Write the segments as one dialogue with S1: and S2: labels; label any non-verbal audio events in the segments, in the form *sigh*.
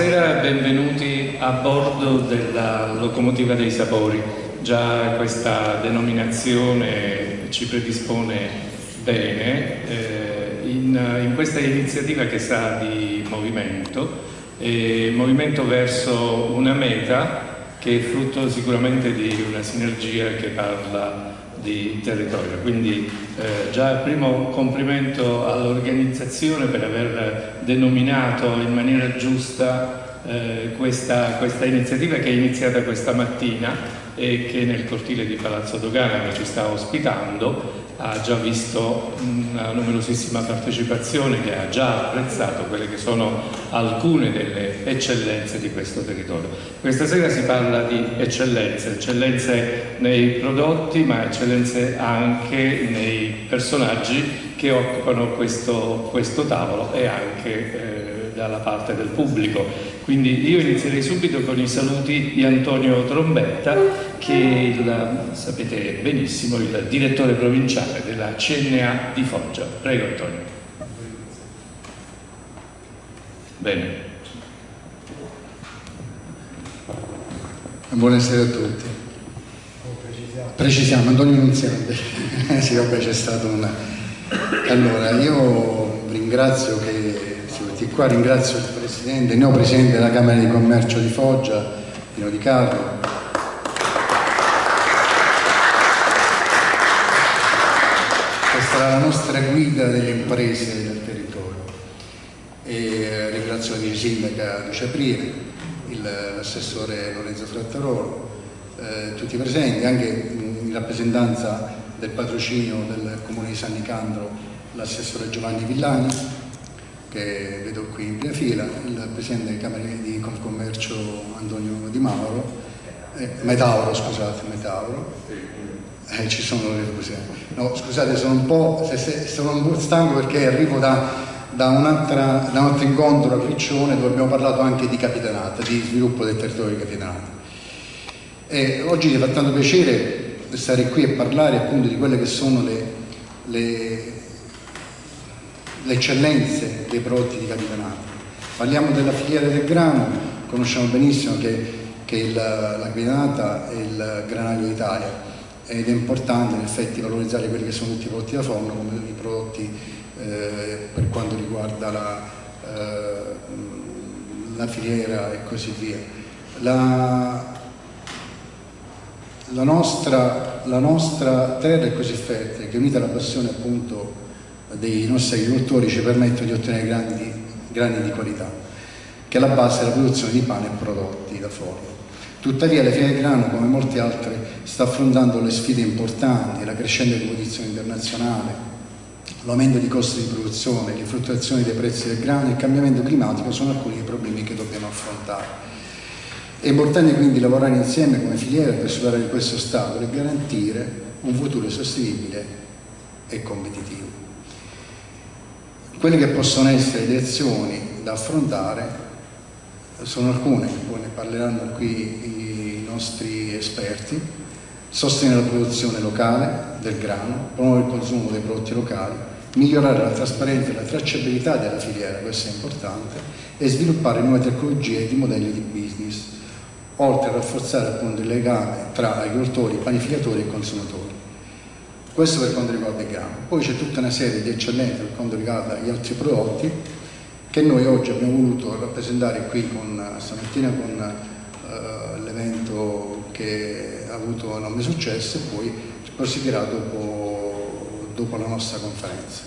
S1: buonasera benvenuti a bordo della locomotiva dei sapori. Già questa denominazione ci predispone bene eh, in, in, questa iniziativa che sa di movimento, eh, movimento verso una meta che è frutto sicuramente di una sinergia che parla di territorio. Quindi eh, già il primo complimento all'organizzazione per aver denominato in maniera giusta eh, questa, questa iniziativa che è iniziata questa mattina e che nel cortile di Palazzo Dogana che ci sta ospitando ha già visto una numerosissima partecipazione che ha già apprezzato quelle che sono alcune delle eccellenze di questo territorio. Questa sera si parla di eccellenze, eccellenze nei prodotti ma eccellenze anche nei personaggi che occupano questo, questo tavolo e anche eh, dalla parte del pubblico. Quindi io inizierei subito con i saluti di Antonio Trombetta, che è il, sapete benissimo, il direttore provinciale della CNA di Foggia. Prego Antonio. Bene.
S2: Buonasera a tutti. Precisiamo, Antonio Nunziante. *laughs* sì, vabbè, c'è stato una... Allora, io ringrazio che qua, ringrazio il Presidente, il neo Presidente della Camera di Commercio di Foggia, Pino Di Carlo. La nostra guida delle imprese del territorio. E eh, ringrazio la mia sindaca Lucia Priere, l'assessore Lorenzo Frattarolo, eh, tutti presenti, anche in rappresentanza del patrocinio del Comune di San Nicandro, l'assessore Giovanni Villani che vedo qui in prima fila, il Presidente della Camera di Commercio Antonio Di Mauro, eh, Metauro, scusate, Metauro, eh, ci sono le no, scusate, sono un po', se, se, sono un po' stanco perché arrivo da, da, un altro incontro a Criccione dove abbiamo parlato anche di capitanata, di sviluppo del territorio di capitanata. E oggi mi fa tanto piacere stare qui e parlare appunto di quelle che sono le, le le eccellenze dei prodotti di capitanato. Parliamo della filiera del grano, conosciamo benissimo che, che il, la capitanata è il granaio d'Italia ed è importante in effetti valorizzare quelli che sono tutti i prodotti da forno come i prodotti eh, per quanto riguarda la, eh, la, filiera e così via. La, la, nostra, la nostra terra è così fertile che unita alla passione appunto dei nostri agricoltori ci permettono di ottenere grandi, grandi di qualità, che è la base della produzione di pane e prodotti da forno. Tuttavia la filiera di grano, come molte altre, sta affrontando le sfide importanti, la crescente competizione internazionale, l'aumento di costi di produzione, le fluttuazioni dei prezzi del grano e il cambiamento climatico sono alcuni dei problemi che dobbiamo affrontare. È importante quindi lavorare insieme come filiera per superare questo stato e garantire un futuro sostenibile e competitivo. Quelle che possono essere le azioni da affrontare sono alcune, poi ne parleranno qui i nostri esperti, sostenere la produzione locale del grano, promuovere il consumo dei prodotti locali, migliorare la trasparenza e la tracciabilità della filiera, questo è importante, e sviluppare nuove tecnologie di modelli di business, oltre a rafforzare appunto il legame tra agricoltori, panificatori e consumatori. Questo per quanto riguarda il grano. Poi c'è tutta una serie di eccellenze per quanto riguarda gli altri prodotti che noi oggi abbiamo voluto rappresentare qui con, stamattina con uh, l'evento che ha avuto enorme successo e poi proseguirà dopo, dopo la nostra conferenza.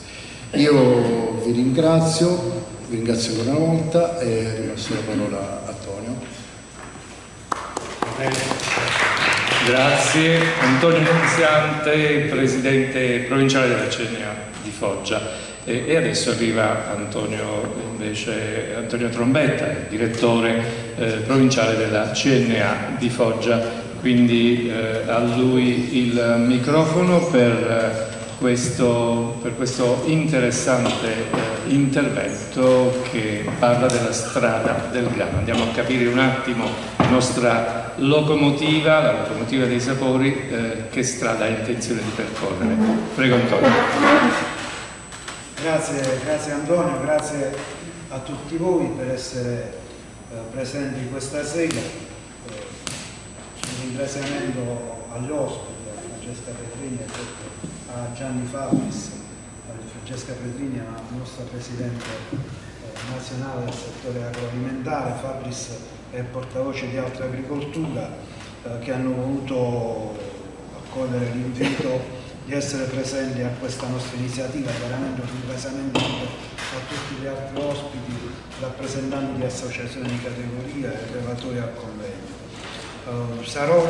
S2: Io vi ringrazio, vi ringrazio ancora una volta e ripasso la parola a Antonio.
S1: Grazie. Antonio Neziante, Presidente provinciale della CNA di Foggia. E, e adesso arriva Antonio, invece, Antonio Trombetta, Direttore eh, provinciale della CNA di Foggia. Quindi eh, a lui il microfono per questo, per questo interessante eh, intervento che parla della strada del grano. Andiamo a capire un attimo la nostra locomotiva, la locomotiva dei sapori, eh, che strada ha intenzione di percorrere. Prego Antonio.
S3: Grazie, grazie Antonio, grazie a tutti voi per essere presenti questa sera. un ringraziamento agli ospiti, a Francesca Petrini e a Gianni Fabris, a Francesca Petrini, la nostra Presidente nazionale del settore agroalimentare, Fabris è portavoce di Altra Agricoltura, eh, che hanno voluto accogliere l'invito di essere presenti a questa nostra iniziativa, veramente un ringraziamento a tutti gli altri ospiti, rappresentanti di associazioni di categoria e relatori al convegno. Sarò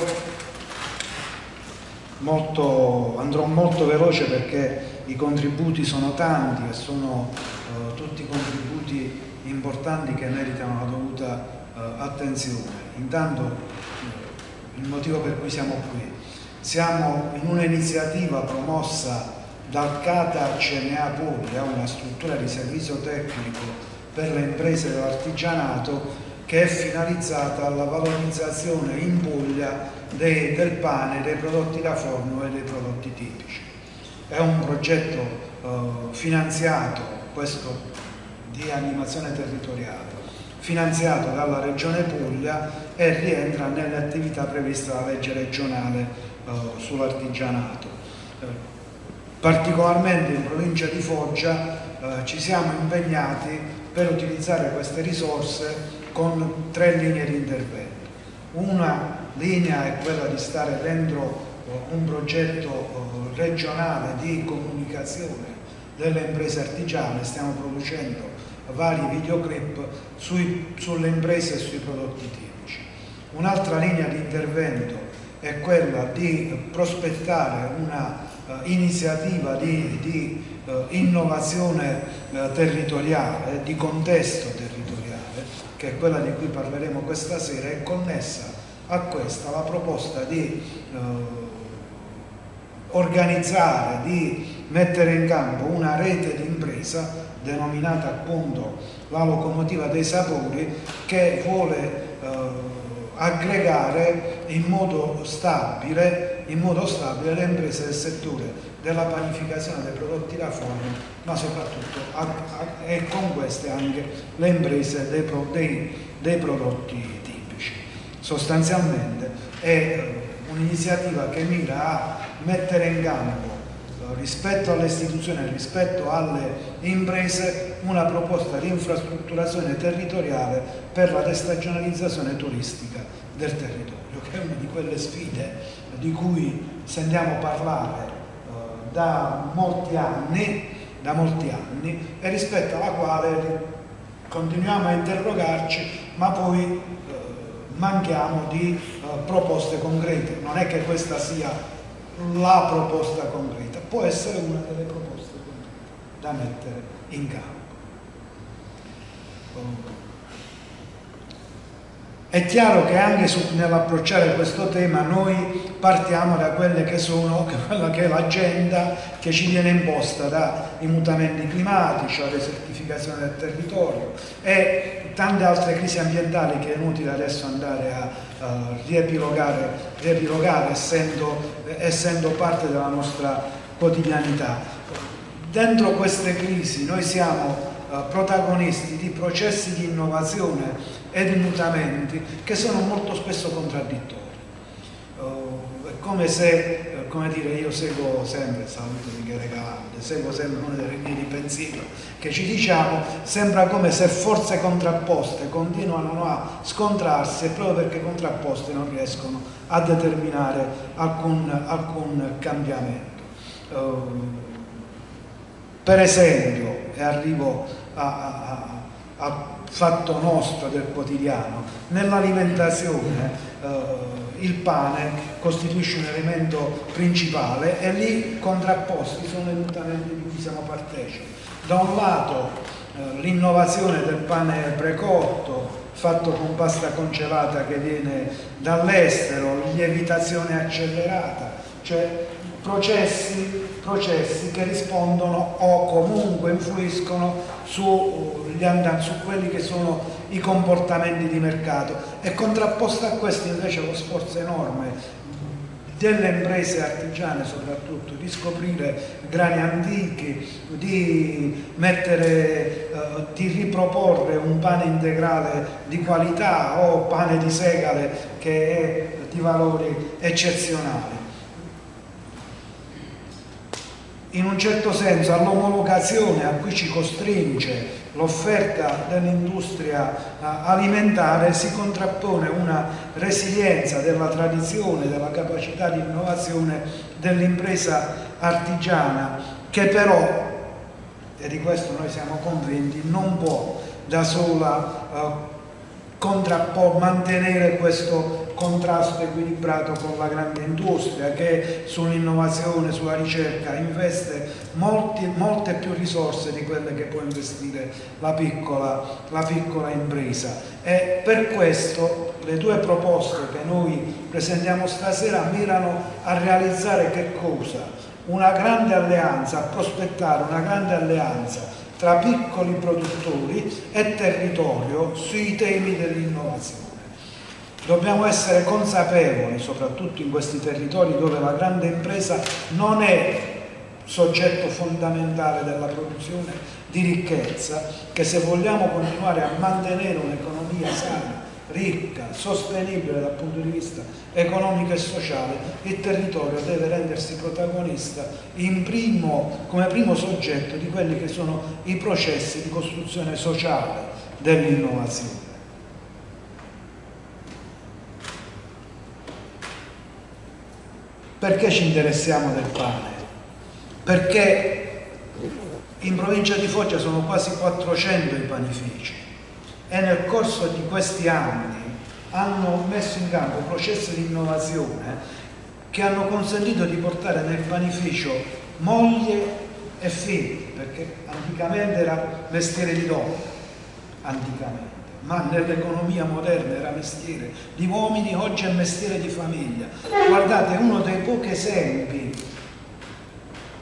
S3: molto, andrò molto veloce perché i contributi sono tanti e sono uh, tutti contributi importanti che meritano la dovuta uh, attenzione. Intanto il motivo per cui siamo qui siamo in un'iniziativa promossa dal CATA CNA Puglia, una struttura di servizio tecnico per le imprese dell'artigianato che è finalizzata alla valorizzazione in Puglia dei, del pane, dei prodotti da forno e dei prodotti tipici. È un progetto eh, finanziato, questo di animazione territoriale, finanziato dalla Regione Puglia e rientra nelle attività previste dalla legge regionale uh, sull'artigianato. Uh, particolarmente in provincia di Foggia uh, ci siamo impegnati per utilizzare queste risorse con tre linee di intervento. Una linea è quella di stare dentro un progetto regionale di comunicazione delle imprese artigiane, stiamo producendo vari videoclip sui, sulle imprese e sui prodotti tipici. Un'altra linea di intervento è quella di prospettare una uh, iniziativa di, di uh, innovazione uh, territoriale, di contesto territoriale, che è quella di cui parleremo questa sera, è connessa a questa la proposta di organizzare, di mettere in campo una rete di impresa denominata appunto la locomotiva dei sapori che vuole aggregare in modo stabile, in modo stabile le imprese del settore della panificazione dei prodotti da forno, ma soprattutto e con queste anche le imprese dei, dei, dei prodotti. Sostanzialmente è eh, un'iniziativa che mira a mettere in campo eh, rispetto alle istituzioni, rispetto alle imprese, una proposta di infrastrutturazione territoriale per la destagionalizzazione turistica del territorio, che è una di quelle sfide di cui sentiamo parlare eh, da molti anni, da molti anni e rispetto alla quale continuiamo a interrogarci, ma poi manchiamo di eh, proposte concrete. Non è che questa sia la proposta concreta, può essere una delle proposte concrete da mettere in campo. È chiaro che anche nell'approcciare questo tema noi partiamo da quelle che sono, *laughs* quella che è l'agenda che ci viene imposta dai mutamenti climatici, la desertificazione del territorio e tante altre crisi ambientali che è inutile adesso andare a, a riepilogare, riepilogare essendo, essendo parte della nostra quotidianità. Dentro queste crisi noi siamo uh, protagonisti di processi di innovazione e di mutamenti che sono molto spesso contraddittori. Uh, è come se, come dire, io seguo sempre, saluto Michele Calante, seguo sempre una delle linee di pensiero che ci diciamo, sembra come se forze contrapposte continuano a scontrarsi proprio perché contrapposte non riescono a determinare alcun, alcun cambiamento. Uh, per esempio, e arrivo a, a fatto nostro del quotidiano. Nell'alimentazione eh, il pane costituisce un elemento principale e lì contrapposti sono i mutamenti di cui siamo partecipi. Da un lato eh, l'innovazione del pane precotto fatto con pasta congelata che viene dall'estero, lievitazione accelerata, cioè processi, processi che rispondono o comunque influiscono su su quelli che sono i comportamenti di mercato e contrapposto a questo invece lo sforzo enorme delle imprese artigiane soprattutto, di scoprire grani antichi, di, mettere, uh, di riproporre un pane integrale di qualità o pane di segale che è di valori eccezionali. In un certo senso all'omologazione a cui ci costringe l'offerta dell'industria eh, alimentare si contrappone una resilienza della tradizione, della capacità di innovazione dell'impresa artigiana che però, e di questo noi siamo convinti, non può da sola eh, mantenere questo contrasto equilibrato con la grande industria che sull'innovazione, sulla ricerca investe molti, molte più risorse di quelle che può investire la piccola, la piccola impresa. E per questo le due proposte che noi presentiamo stasera mirano a realizzare che cosa? Una grande alleanza, a prospettare una grande alleanza tra piccoli produttori e territorio sui temi dell'innovazione. Dobbiamo essere consapevoli, soprattutto in questi territori dove la grande impresa non è soggetto fondamentale della produzione di ricchezza, che se vogliamo continuare a mantenere un'economia sana, ricca, sostenibile dal punto di vista economico e sociale, il territorio deve rendersi protagonista primo, come primo soggetto di quelli che sono i processi di costruzione sociale dell'innovazione. Perché ci interessiamo del pane? Perché in provincia di Foggia sono quasi 400 i panifici e nel corso di questi anni hanno messo in campo processi di innovazione che hanno consentito di portare nel panificio moglie e figli, perché anticamente era mestiere di donna, anticamente ma nell'economia moderna era mestiere di uomini, oggi è mestiere di famiglia. Guardate, uno dei pochi esempi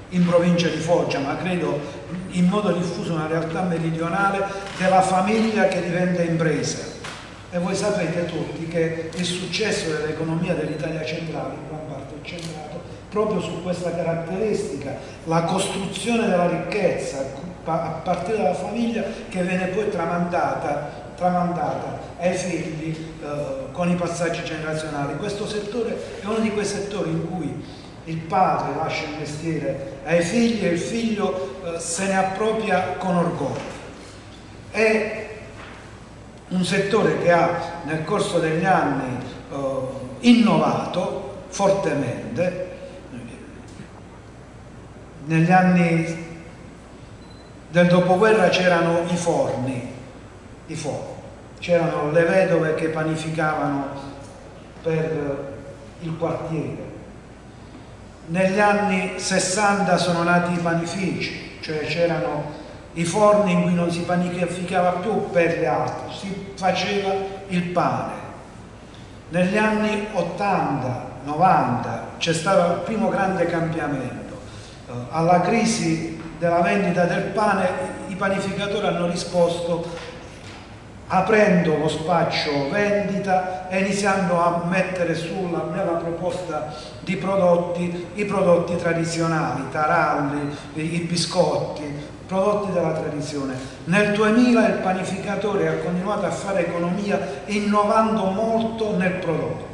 S3: in provincia di Foggia, ma credo in modo diffuso nella realtà meridionale, della famiglia che diventa impresa. E voi sapete tutti che il successo dell'economia dell'Italia centrale, in gran parte è centrato proprio su questa caratteristica, la costruzione della ricchezza a partire dalla famiglia che viene poi tramandata tramandata ai figli eh, con i passaggi generazionali. Questo settore è uno di quei settori in cui il padre lascia il mestiere ai figli e il figlio eh, se ne appropria con orgoglio. È un settore che ha nel corso degli anni eh, innovato fortemente. Negli anni del dopoguerra c'erano i forni, i forni c'erano le vedove che panificavano per il quartiere. Negli anni 60 sono nati i panifici, cioè c'erano i forni in cui non si panificava più per gli altri, si faceva il pane. Negli anni 80, 90 c'è stato il primo grande cambiamento. Eh, alla crisi della vendita del pane i panificatori hanno risposto aprendo lo spaccio vendita e iniziando a mettere sulla, nella proposta di prodotti i prodotti tradizionali, taralli, i, i biscotti, prodotti della tradizione. Nel 2000 il panificatore ha continuato a fare economia innovando molto nel prodotto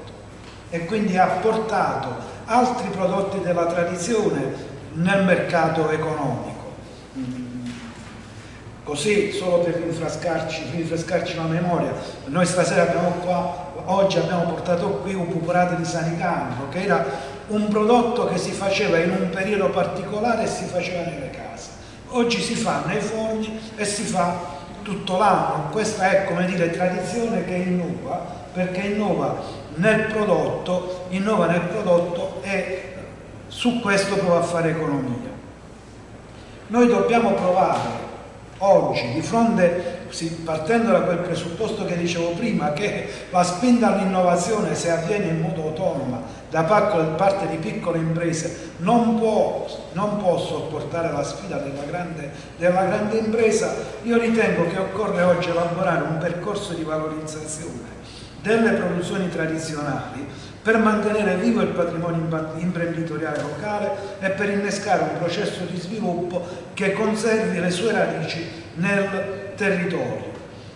S3: e quindi ha portato altri prodotti della tradizione nel mercato economico. Così, solo per rinfrescarci, rinfrescarci la memoria, noi stasera abbiamo qua, oggi abbiamo portato qui un pupurate di Sanicambro, che era un prodotto che si faceva in un periodo particolare e si faceva nelle case. Oggi si fa nei forni e si fa tutto l'anno. Questa è, come dire, tradizione che innova, perché innova nel prodotto, innova nel prodotto e su questo prova a fare economia. Noi dobbiamo provare oggi, di fronte, partendo da quel presupposto che dicevo prima, che la spinta all'innovazione se avviene in modo autonomo da parte di piccole imprese non può, non può sopportare la sfida della grande, della grande impresa, io ritengo che occorre oggi elaborare un percorso di valorizzazione delle produzioni tradizionali per mantenere vivo il patrimonio imprenditoriale locale e per innescare un processo di sviluppo che conservi le sue radici nel territorio.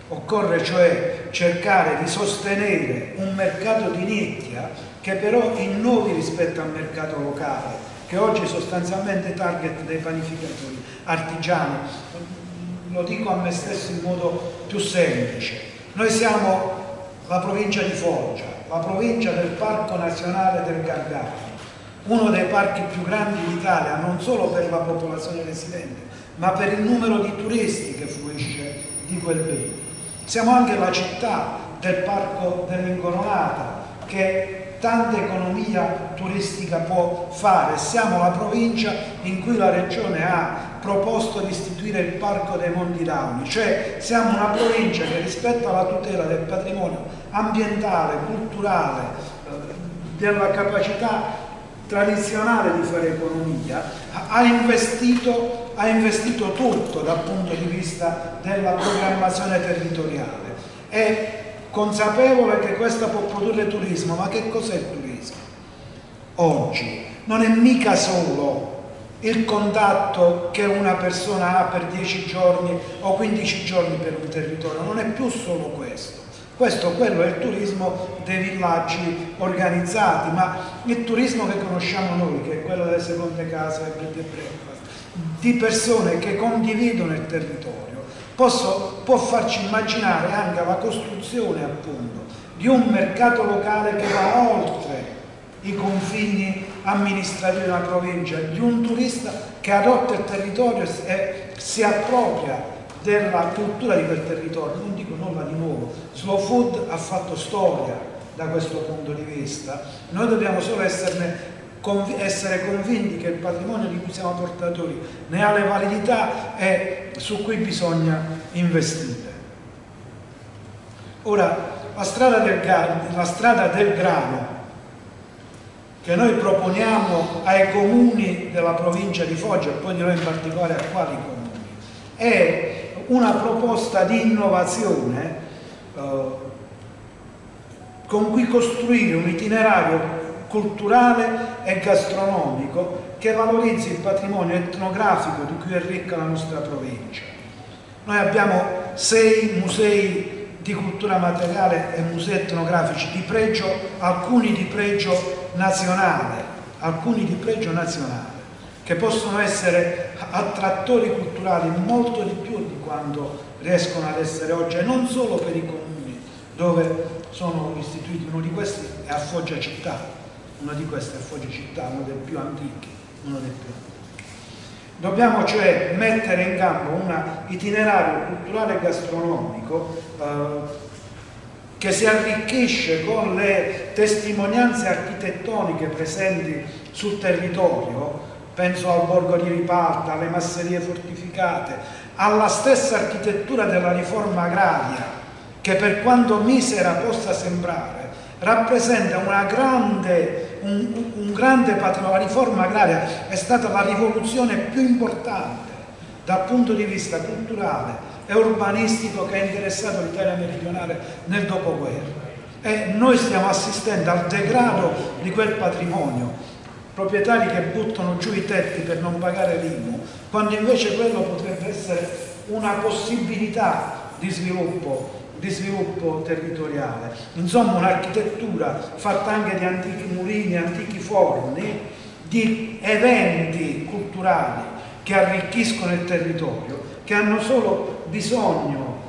S3: Occorre cioè cercare di sostenere un mercato di nicchia che però innovi rispetto al mercato locale, che oggi è sostanzialmente target dei panificatori artigiani. Lo dico a me stesso in modo più semplice. Noi siamo la provincia di Foggia, la provincia del Parco Nazionale del Gargano, uno dei parchi più grandi d'Italia, non solo per la popolazione residente, ma per il numero di turisti che fruisce di quel bene. Siamo anche la città del Parco dell'Incoronata, che tanta economia turistica può fare. Siamo la provincia in cui la Regione ha proposto di istituire il Parco dei Monti Dauni, cioè siamo una provincia che rispetto alla tutela del patrimonio ambientale, culturale, eh, della capacità tradizionale di fare economia, ha investito, ha investito tutto dal punto di vista della programmazione territoriale. È consapevole che questo può produrre turismo, ma che cos'è il turismo? Oggi non è mica solo il contatto che una persona ha per 10 giorni o 15 giorni per un territorio, non è più solo questo. Questo quello è il turismo dei villaggi organizzati, ma il turismo che conosciamo noi, che è quello delle seconde case, bed breakfast, di persone che condividono il territorio, posso, può farci immaginare anche la costruzione appunto di un mercato locale che va oltre i confini amministrativi della provincia, di un turista che adotta il territorio e si appropria della cultura di quel territorio. Non dico nulla di nuovo, Slow Food ha fatto storia da questo punto di vista, noi dobbiamo solo esserne essere convinti che il patrimonio di cui siamo portatori ne ha le validità e su cui bisogna investire. Ora, la strada del, la strada del grano che noi proponiamo ai comuni della provincia di Foggia e poi dirò in particolare a quali comuni, è una proposta di innovazione eh, con cui costruire un itinerario culturale e gastronomico che valorizzi il patrimonio etnografico di cui è ricca la nostra provincia. Noi abbiamo sei musei di cultura materiale e musei etnografici di pregio, alcuni di pregio nazionale, alcuni di pregio nazionale, che possono essere attrattori culturali molto di più di quanto riescono ad essere oggi, e non solo per i comuni dove sono istituiti, uno di questi è a Foggia città, uno di questi è a Foggia città, uno dei più antichi, uno dei più antichi. Dobbiamo cioè mettere in campo un itinerario culturale e gastronomico eh, che si arricchisce con le testimonianze architettoniche presenti sul territorio, penso al borgo di Riparta, alle masserie fortificate, alla stessa architettura della riforma agraria, che per quanto misera possa sembrare, rappresenta grande, un, un grande patrimonio. La riforma agraria è stata la rivoluzione più importante dal punto di vista culturale e urbanistico che ha interessato l'Italia meridionale nel dopoguerra. E noi stiamo assistendo al degrado di quel patrimonio, proprietari che buttano giù i tetti per non pagare l'IMU, quando invece quello potrebbe essere una possibilità di sviluppo di sviluppo territoriale. Insomma un'architettura fatta anche di antichi mulini, antichi forni, di eventi culturali che arricchiscono il territorio, che hanno solo bisogno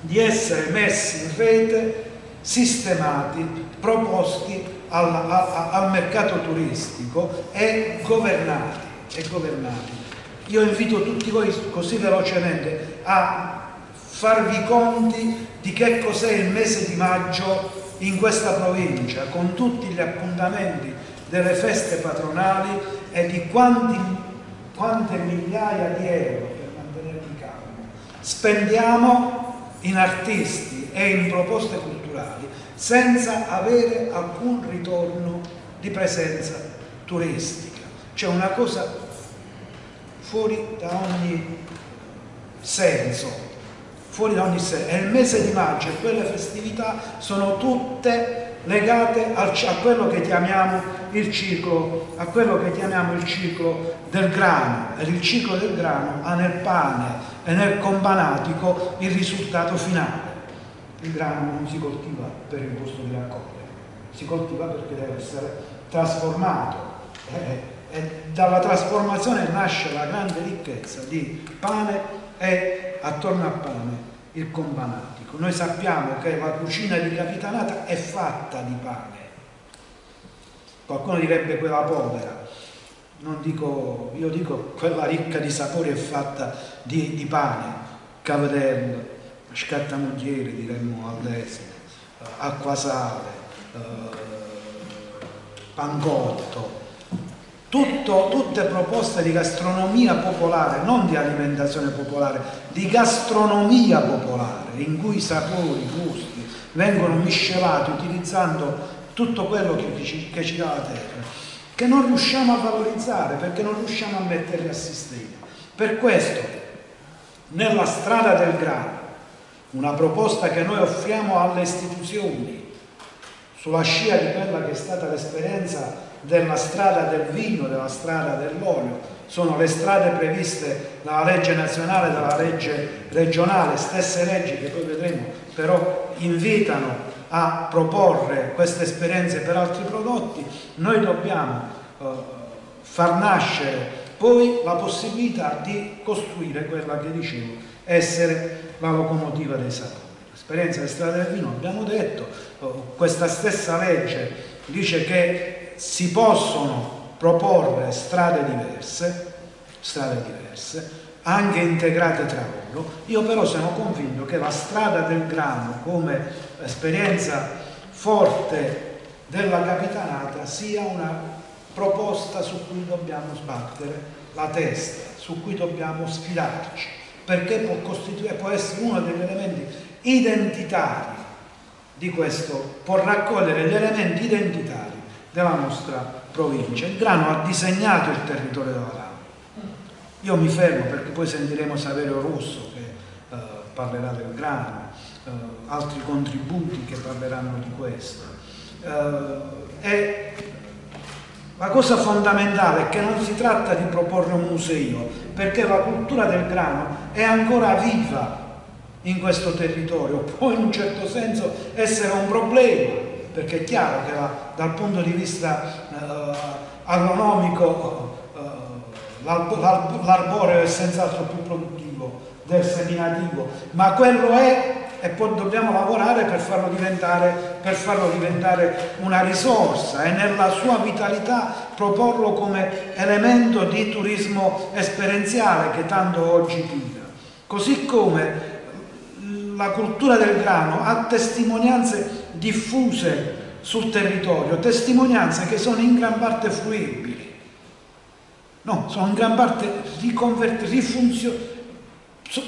S3: di essere messi in rete, sistemati, proposti al, al, al mercato turistico e governati, e governati. Io invito tutti voi così velocemente a farvi conti di che cos'è il mese di maggio in questa provincia, con tutti gli appuntamenti delle feste patronali e di quanti, quante migliaia di euro per mantenervi calmo spendiamo in artisti e in proposte culturali senza avere alcun ritorno di presenza turistica. C'è una cosa fuori da ogni senso fuori da ogni sé. E il mese di maggio e quelle festività sono tutte legate al, a quello che chiamiamo il ciclo, a quello che chiamiamo il ciclo del grano. E il ciclo del grano ha nel pane e nel combanatico il risultato finale. Il grano non si coltiva per il gusto di raccogliere, si coltiva perché deve essere trasformato. E, e dalla trasformazione nasce la grande ricchezza di pane e attorno al pane il combanatico. Noi sappiamo che la cucina di Capitanata è fatta di pane. Qualcuno direbbe quella povera, dico, io dico quella ricca di sapori è fatta di, di pane, cavdello, scattamogliere diremmo all'estero, eh, acquasale, eh, pangotto, tutto, tutte proposte di gastronomia popolare, non di alimentazione popolare, di gastronomia popolare, in cui i sapori, i gusti vengono miscelati utilizzando tutto quello che ci, che ci dà la terra, che non riusciamo a valorizzare perché non riusciamo a metterli a sistema. Per questo, nella strada del grano, una proposta che noi offriamo alle istituzioni, sulla scia di quella che è stata l'esperienza della strada del vino, della strada dell'olio, sono le strade previste dalla legge nazionale, dalla legge regionale, stesse leggi che poi vedremo, però invitano a proporre queste esperienze per altri prodotti, noi dobbiamo eh, far nascere poi la possibilità di costruire quella che dicevo, essere la locomotiva dei sapori. L'esperienza della strada del vino, abbiamo detto, eh, questa stessa legge dice che si possono proporre strade diverse, strade diverse, anche integrate tra loro. Io però sono convinto che la strada del grano come esperienza forte della capitanata sia una proposta su cui dobbiamo sbattere la testa, su cui dobbiamo sfidarci, perché può, può essere uno degli elementi identitari di questo, può raccogliere gli elementi identitari della nostra provincia. Il grano ha disegnato il territorio della Lama. Io mi fermo perché poi sentiremo Saverio Rosso che eh, parlerà del grano, eh, altri contributi che parleranno di questo. Eh, la cosa fondamentale è che non si tratta di proporre un museo, perché la cultura del grano è ancora viva in questo territorio, può in un certo senso essere un problema, perché è chiaro che la, dal punto di vista eh, agronomico eh, l'arboreo è senz'altro più produttivo del seminativo, ma quello è e poi dobbiamo lavorare per farlo, per farlo diventare, una risorsa e nella sua vitalità proporlo come elemento di turismo esperienziale che tanto oggi tira. Così come la cultura del grano ha testimonianze diffuse sul territorio, testimonianze che sono in gran parte fruibili, no, sono in gran parte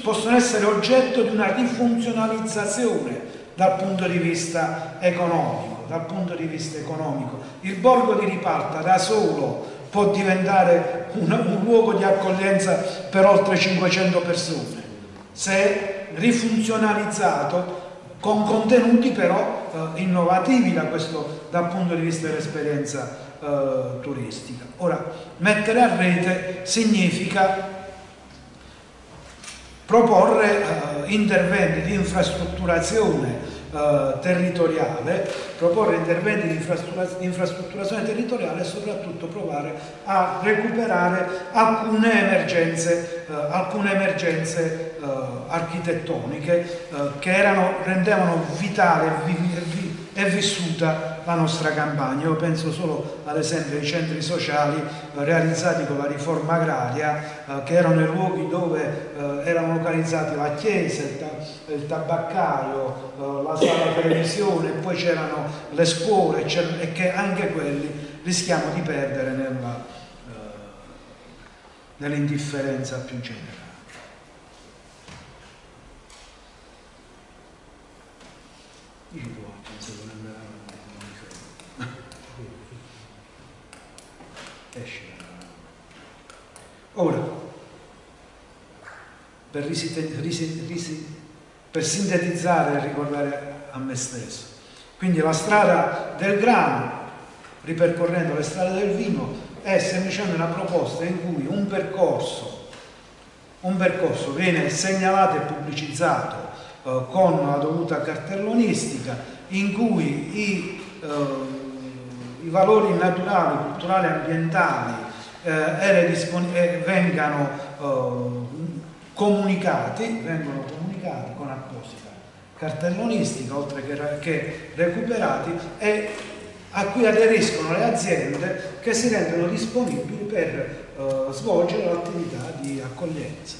S3: possono essere oggetto di una rifunzionalizzazione dal punto di vista economico, dal punto di vista economico. Il borgo di Riparta da solo può diventare un, un luogo di accoglienza per oltre 500 persone, se rifunzionalizzato con contenuti però eh, innovativi da questo, dal punto di vista dell'esperienza eh, turistica. Ora, mettere a rete significa proporre eh, interventi di infrastrutturazione eh, territoriale, proporre interventi di, infrastruttura, infrastrutturazione territoriale e soprattutto provare a recuperare alcune emergenze, eh, alcune emergenze eh, architettoniche eh, che erano, rendevano vitale e, vi, è vissuta la nostra campagna. Io penso solo ad esempio ai centri sociali eh, realizzati con la riforma agraria, eh, che erano i luoghi dove eh, erano localizzati la chiesa, il, ta il tabaccaio, la sala televisione, poi c'erano le scuole e che anche quelli rischiamo di perdere nell'indifferenza più generale. Io esce. Ora, per, per sintetizzare e ricordare a me stesso, Quindi la strada del grano, ripercorrendo le strade del vino, è semplicemente una proposta in cui un percorso, un percorso viene segnalato e pubblicizzato eh, con la dovuta cartellonistica, in cui i, eh, i valori naturali, culturali ambientali eh, vengano eh, comunicati, vengono comunicati con apposita cartellonistica, oltre che, che recuperati, e a cui aderiscono le aziende che si rendono disponibili per uh, svolgere l'attività di accoglienza.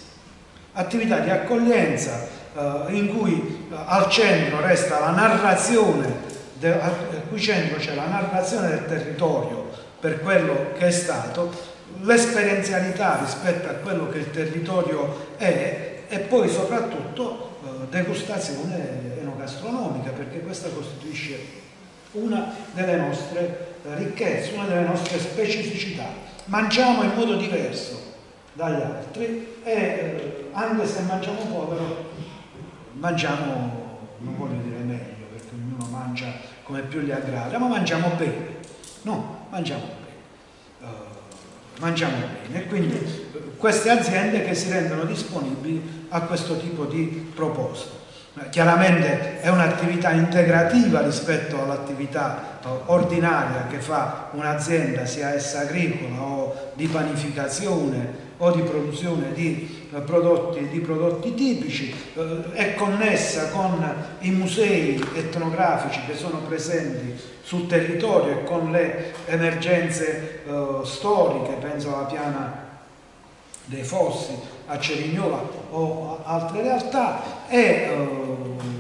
S3: Attività di accoglienza uh, in cui uh, al centro resta la narrazione, al cui centro c'è la narrazione del territorio per quello che è stato, l'esperienzialità rispetto a quello che il territorio è e poi soprattutto degustazione enogastronomica perché questa costituisce una delle nostre ricchezze, una delle nostre specificità. Mangiamo in modo diverso dagli altri e eh, anche se mangiamo povero, mangiamo, non voglio dire meglio, perché ognuno mangia come più gli aggrada, ma mangiamo bene. No, mangiamo bene. Uh, mangiamo bene quindi queste aziende che si rendono disponibili a questo tipo di proposte. Chiaramente è un'attività integrativa rispetto all'attività eh, ordinaria che fa un'azienda, sia essa agricola o di panificazione o di produzione di eh, prodotti, di prodotti tipici, eh, è connessa con i musei etnografici che sono presenti sul territorio e con le emergenze storiche, penso alla piana dei Fossi a Cerignola o altre realtà e eh,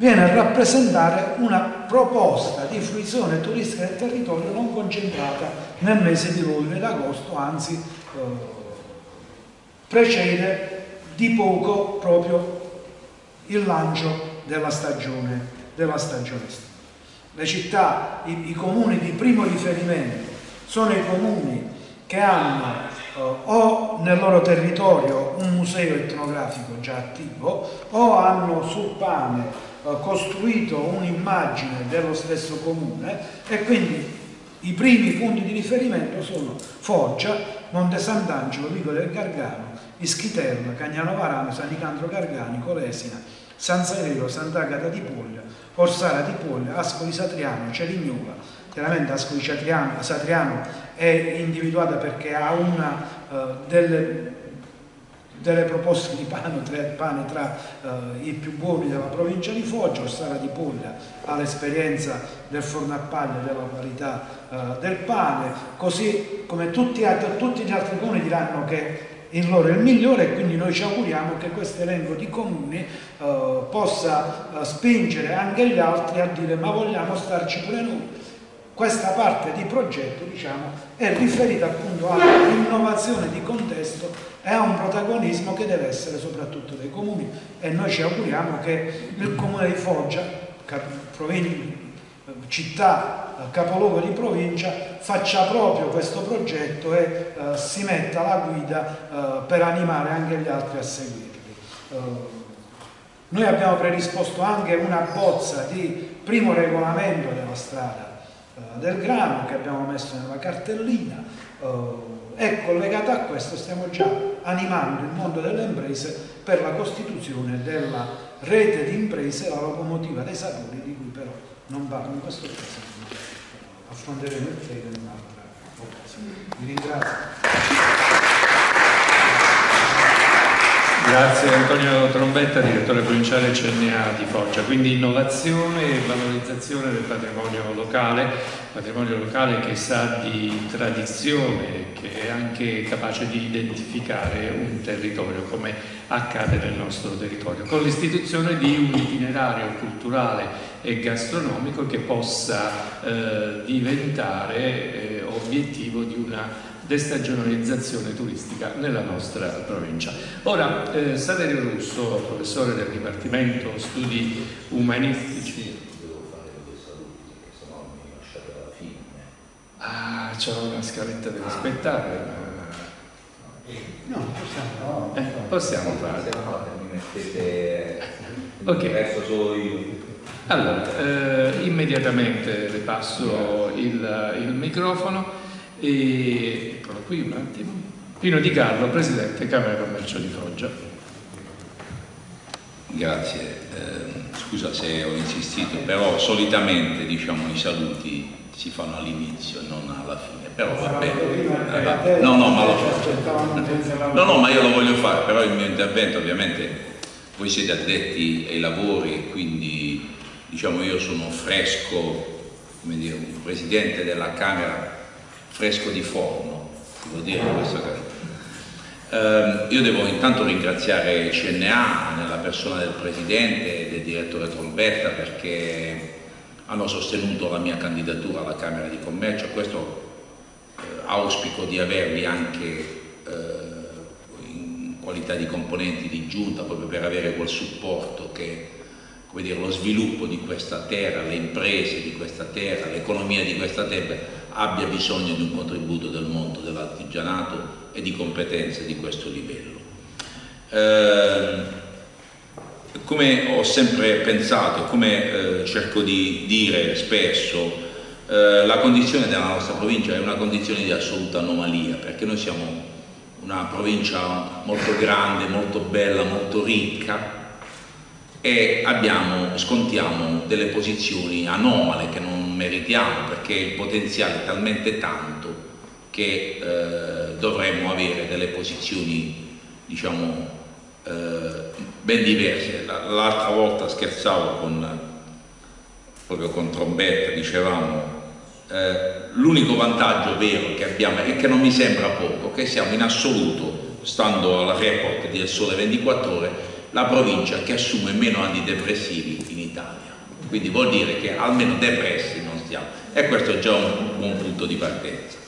S3: viene a rappresentare una proposta di fruizione turistica del territorio non concentrata nel mese di luglio ed agosto, anzi eh, precede di poco proprio il lancio della stagione, della stagione estiva. Le città, i, i comuni di primo riferimento sono i comuni che hanno eh, o nel loro territorio un museo etnografico già attivo o hanno sul pane costruito un'immagine dello stesso comune e quindi i primi punti di riferimento sono Foggia, Monte Sant'Angelo, Vico del Gargano, Ischiterno, Cagnano Varano, San Nicandro Gargani, Colesina, San Severo, Sant'Agata di Puglia, Orsara di Puglia, Ascoli Satriano, Cerignola, chiaramente Ascoli Satriano è individuata perché ha una uh, delle, delle, proposte di pane, tra, pane tra uh, i più buoni della provincia di Foggia, Orsara di Puglia ha l'esperienza del forno a paglia della qualità uh, del pane, così come tutti, tutti gli altri comuni diranno che il loro è il migliore e quindi noi ci auguriamo che questo elenco di comuni uh, possa uh, spingere anche gli altri a dire ma vogliamo starci pure noi questa parte di progetto diciamo, è riferita appunto all'innovazione di contesto e a un protagonismo che deve essere soprattutto dei comuni e noi ci auguriamo che il comune di Foggia, città, capoluogo di provincia, faccia proprio questo progetto e eh, si metta alla guida eh, per animare anche gli altri a seguirli. Eh, noi abbiamo predisposto anche una bozza di primo regolamento della strada del grano che abbiamo messo nella cartellina eh, e collegato a questo stiamo già animando il mondo delle imprese per la costituzione della rete di imprese, la locomotiva dei sapori di cui però non parlo in questo caso, affronteremo il tema in un'altra occasione. Vi ringrazio.
S1: Grazie Antonio Trombetta, direttore provinciale CNA di Foggia. Quindi innovazione e valorizzazione del patrimonio locale, patrimonio locale che sa di tradizione, che è anche capace di identificare un territorio come accade nel nostro territorio, con l'istituzione di un itinerario culturale e gastronomico che possa eh, diventare eh, obiettivo di una destagionalizzazione turistica nella nostra provincia. Ora, eh, Saverio Russo, professore del Dipartimento Studi Umanistici.
S4: Devo fare due saluti perché sennò mi lasciate alla fine.
S1: Ah, c'è una scaletta da rispettare.
S3: No, possiamo,
S1: eh, possiamo fare.
S4: mettete
S1: Ok.
S4: resto solo io.
S1: Allora, eh, immediatamente le passo il, il microfono e eccolo qui un attimo. Pino Di Carlo, Presidente Camera Commercio di Foggia.
S5: Grazie, Eh, scusa se ho insistito, però solitamente diciamo i saluti si fanno all'inizio e non alla fine, però va bene. No, no, ma lo No, no, ma io lo voglio fare, però il mio intervento ovviamente voi siete addetti ai lavori e quindi diciamo io sono fresco, come dire, un presidente della Camera fresco di forno, devo dire questo caso. Ehm, io devo intanto ringraziare CNA nella persona del Presidente e del Direttore Trombetta perché hanno sostenuto la mia candidatura alla Camera di Commercio, questo eh, auspico di averli anche eh, in qualità di componenti di giunta proprio per avere quel supporto che come dire, lo sviluppo di questa terra, le imprese di questa terra, l'economia di questa terra abbia bisogno di un contributo del mondo dell'artigianato e di competenze di questo livello. Ehm, come ho sempre pensato come eh, cerco di dire spesso, eh, la condizione della nostra provincia è una condizione di assoluta anomalia, perché noi siamo una provincia molto grande, molto bella, molto ricca e abbiamo, scontiamo delle posizioni anomale che non meritiamo perché il potenziale è talmente tanto che eh, dovremmo avere delle posizioni diciamo eh, ben diverse. La- L'altra volta scherzavo con, proprio con Trombetta, dicevamo eh, l'unico vantaggio vero che abbiamo e che non mi sembra poco, che siamo in assoluto, stando al report di Il Sole 24 Ore, la provincia che assume meno antidepressivi in Italia. Quindi vuol dire che almeno depressi stiamo. E questo è già un buon punto di partenza.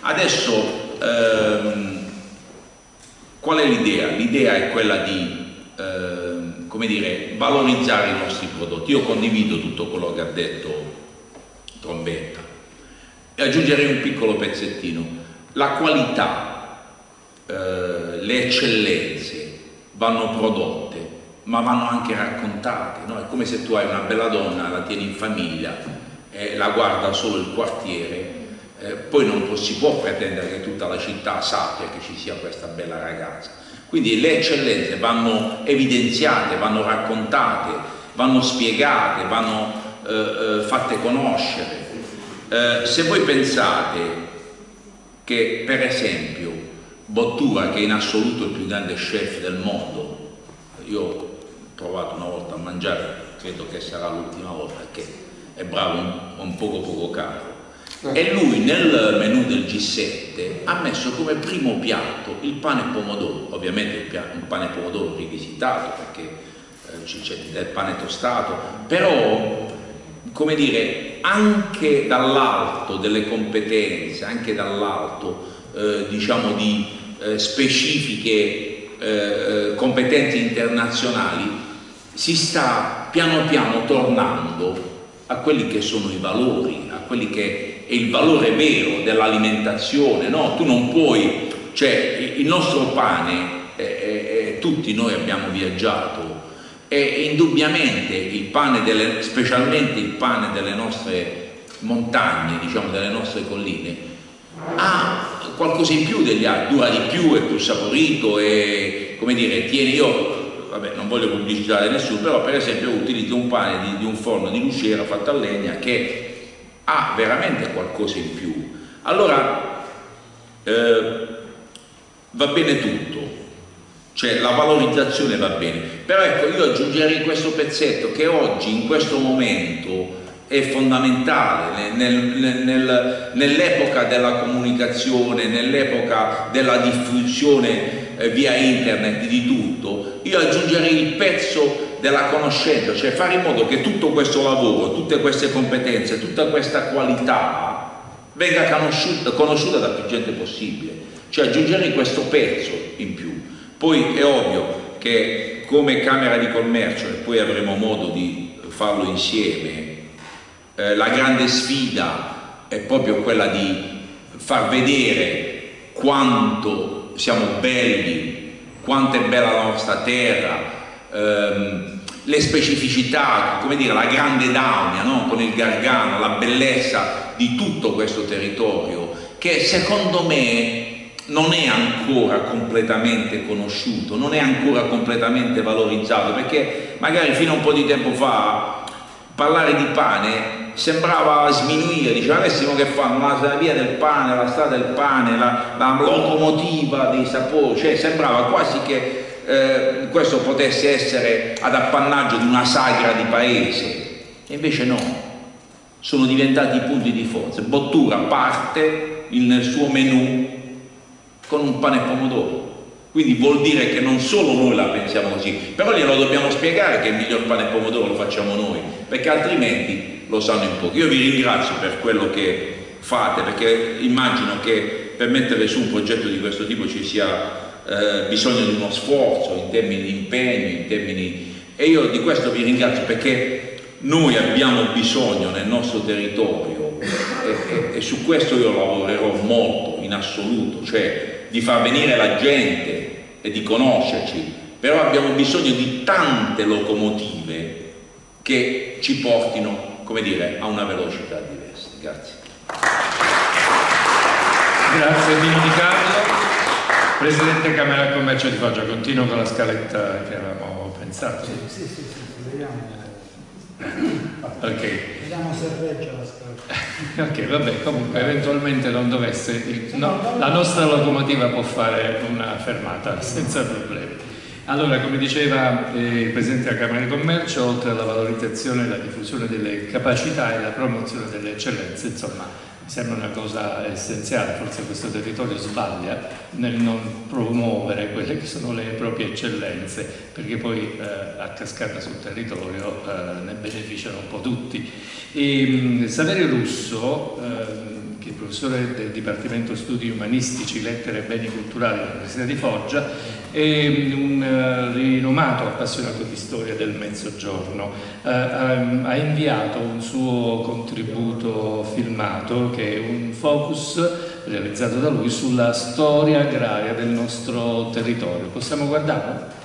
S5: Adesso, ehm, qual è l'idea? L'idea è quella di ehm, come dire, valorizzare i nostri prodotti. Io condivido tutto quello che ha detto Trombetta e aggiungerei un piccolo pezzettino. La qualità, eh, le eccellenze vanno prodotte, ma vanno anche raccontate. no? È come se tu hai una bella donna, la tieni in famiglia e la guarda solo il quartiere, eh, poi non si può pretendere che tutta la città sappia che ci sia questa bella ragazza. Quindi le eccellenze vanno evidenziate, vanno raccontate, vanno spiegate, vanno eh, eh, fatte conoscere. Eh, se voi pensate che per esempio Bottura, che è in assoluto il più grande chef del mondo, io ho provato una volta a mangiare, credo che sarà l'ultima volta, che è bravo un, un poco poco caro. E lui nel menù del G7 ha messo come primo piatto il pane e pomodoro, ovviamente un pane e pomodoro rivisitato perché eh, c'è del pane tostato, però come dire, anche dall'alto delle competenze, anche dall'alto eh, diciamo di eh, specifiche eh, competenze internazionali, si sta piano piano tornando a quelli che sono i valori, a quelli che è il valore vero dell'alimentazione, no? Tu non puoi, cioè il nostro pane, eh, eh, tutti noi abbiamo viaggiato, e indubbiamente il pane, delle, specialmente il pane delle nostre montagne, diciamo delle nostre colline, ha qualcosa in più degli altri, dura di più, è più saporito e come dire, tiene io, vabbè non voglio pubblicizzare nessuno, però per esempio utilizzo un pane di, di un forno di Lucera fatto a legna che ha veramente qualcosa in più. Allora eh, va bene tutto, cioè la valorizzazione va bene, però ecco io aggiungerei questo pezzetto che oggi in questo momento è fondamentale nel- nel- nel- nell'epoca della comunicazione, nell'epoca della diffusione eh, via internet di tutto, io aggiungerei il pezzo della conoscenza, cioè fare in modo che tutto questo lavoro, tutte queste competenze, tutta questa qualità venga conosciuta, conosciuta da più gente possibile, cioè aggiungerei questo pezzo in più. Poi è ovvio che come Camera di Commercio, e poi avremo modo di farlo insieme, eh, la grande sfida è proprio quella di far vedere quanto siamo belli, quanto è bella la nostra terra, ehm, le specificità, come dire, la grande Daunia no? con il Gargano, la bellezza di tutto questo territorio che secondo me non è ancora completamente conosciuto, non è ancora completamente valorizzato, perché magari fino a un po' di tempo fa parlare di pane sembrava sminuire, diceva avessimo che fanno la via del pane, la strada del pane, la, la locomotiva dei sapori, cioè sembrava quasi che eh, questo potesse essere ad appannaggio di una sagra di paese, e invece no, sono diventati punti di forza. Bottura parte nel suo menù con un pane e pomodoro. Quindi vuol dire che non solo noi la pensiamo così, però glielo dobbiamo spiegare che il miglior pane e pomodoro lo facciamo noi, perché altrimenti lo sanno in pochi. Io vi ringrazio per quello che fate, perché immagino che per mettere su un progetto di questo tipo ci sia eh, bisogno di uno sforzo in termini di impegno, in termini... e io di questo vi ringrazio perché noi abbiamo bisogno nel nostro territorio e, e, e su questo io lavorerò molto in assoluto, cioè di far venire la gente e di conoscerci, però abbiamo bisogno di tante locomotive che ci portino, come dire, a una velocità diversa. Grazie.
S1: Grazie Dino Di Carlo. Presidente Camera Commercio di Foggia, continuo con la scaletta che avevamo pensato.
S3: Sì, sì, sì, sì vediamo.
S1: Ok.
S3: Vediamo se regge la scaletta. *laughs*
S1: ok, vabbè, comunque eventualmente non dovesse, no, la nostra locomotiva può fare una fermata senza problemi. Allora, come diceva eh, il Presidente della Camera di Commercio, oltre alla valorizzazione e la diffusione delle capacità e la promozione delle eccellenze, insomma, sembra una cosa essenziale, forse questo territorio sbaglia nel non promuovere quelle che sono le proprie eccellenze, perché poi eh, a cascata sul territorio eh, ne beneficiano un po' tutti. E, mh, Saverio Russo, eh, che è professore del Dipartimento Studi Umanistici, Lettere e Beni Culturali dell'Università di Foggia, è un uh, rinomato appassionato di storia del Mezzogiorno. Um, ha inviato un suo contributo filmato che è un focus realizzato da lui sulla storia agraria del nostro territorio. Possiamo guardarlo?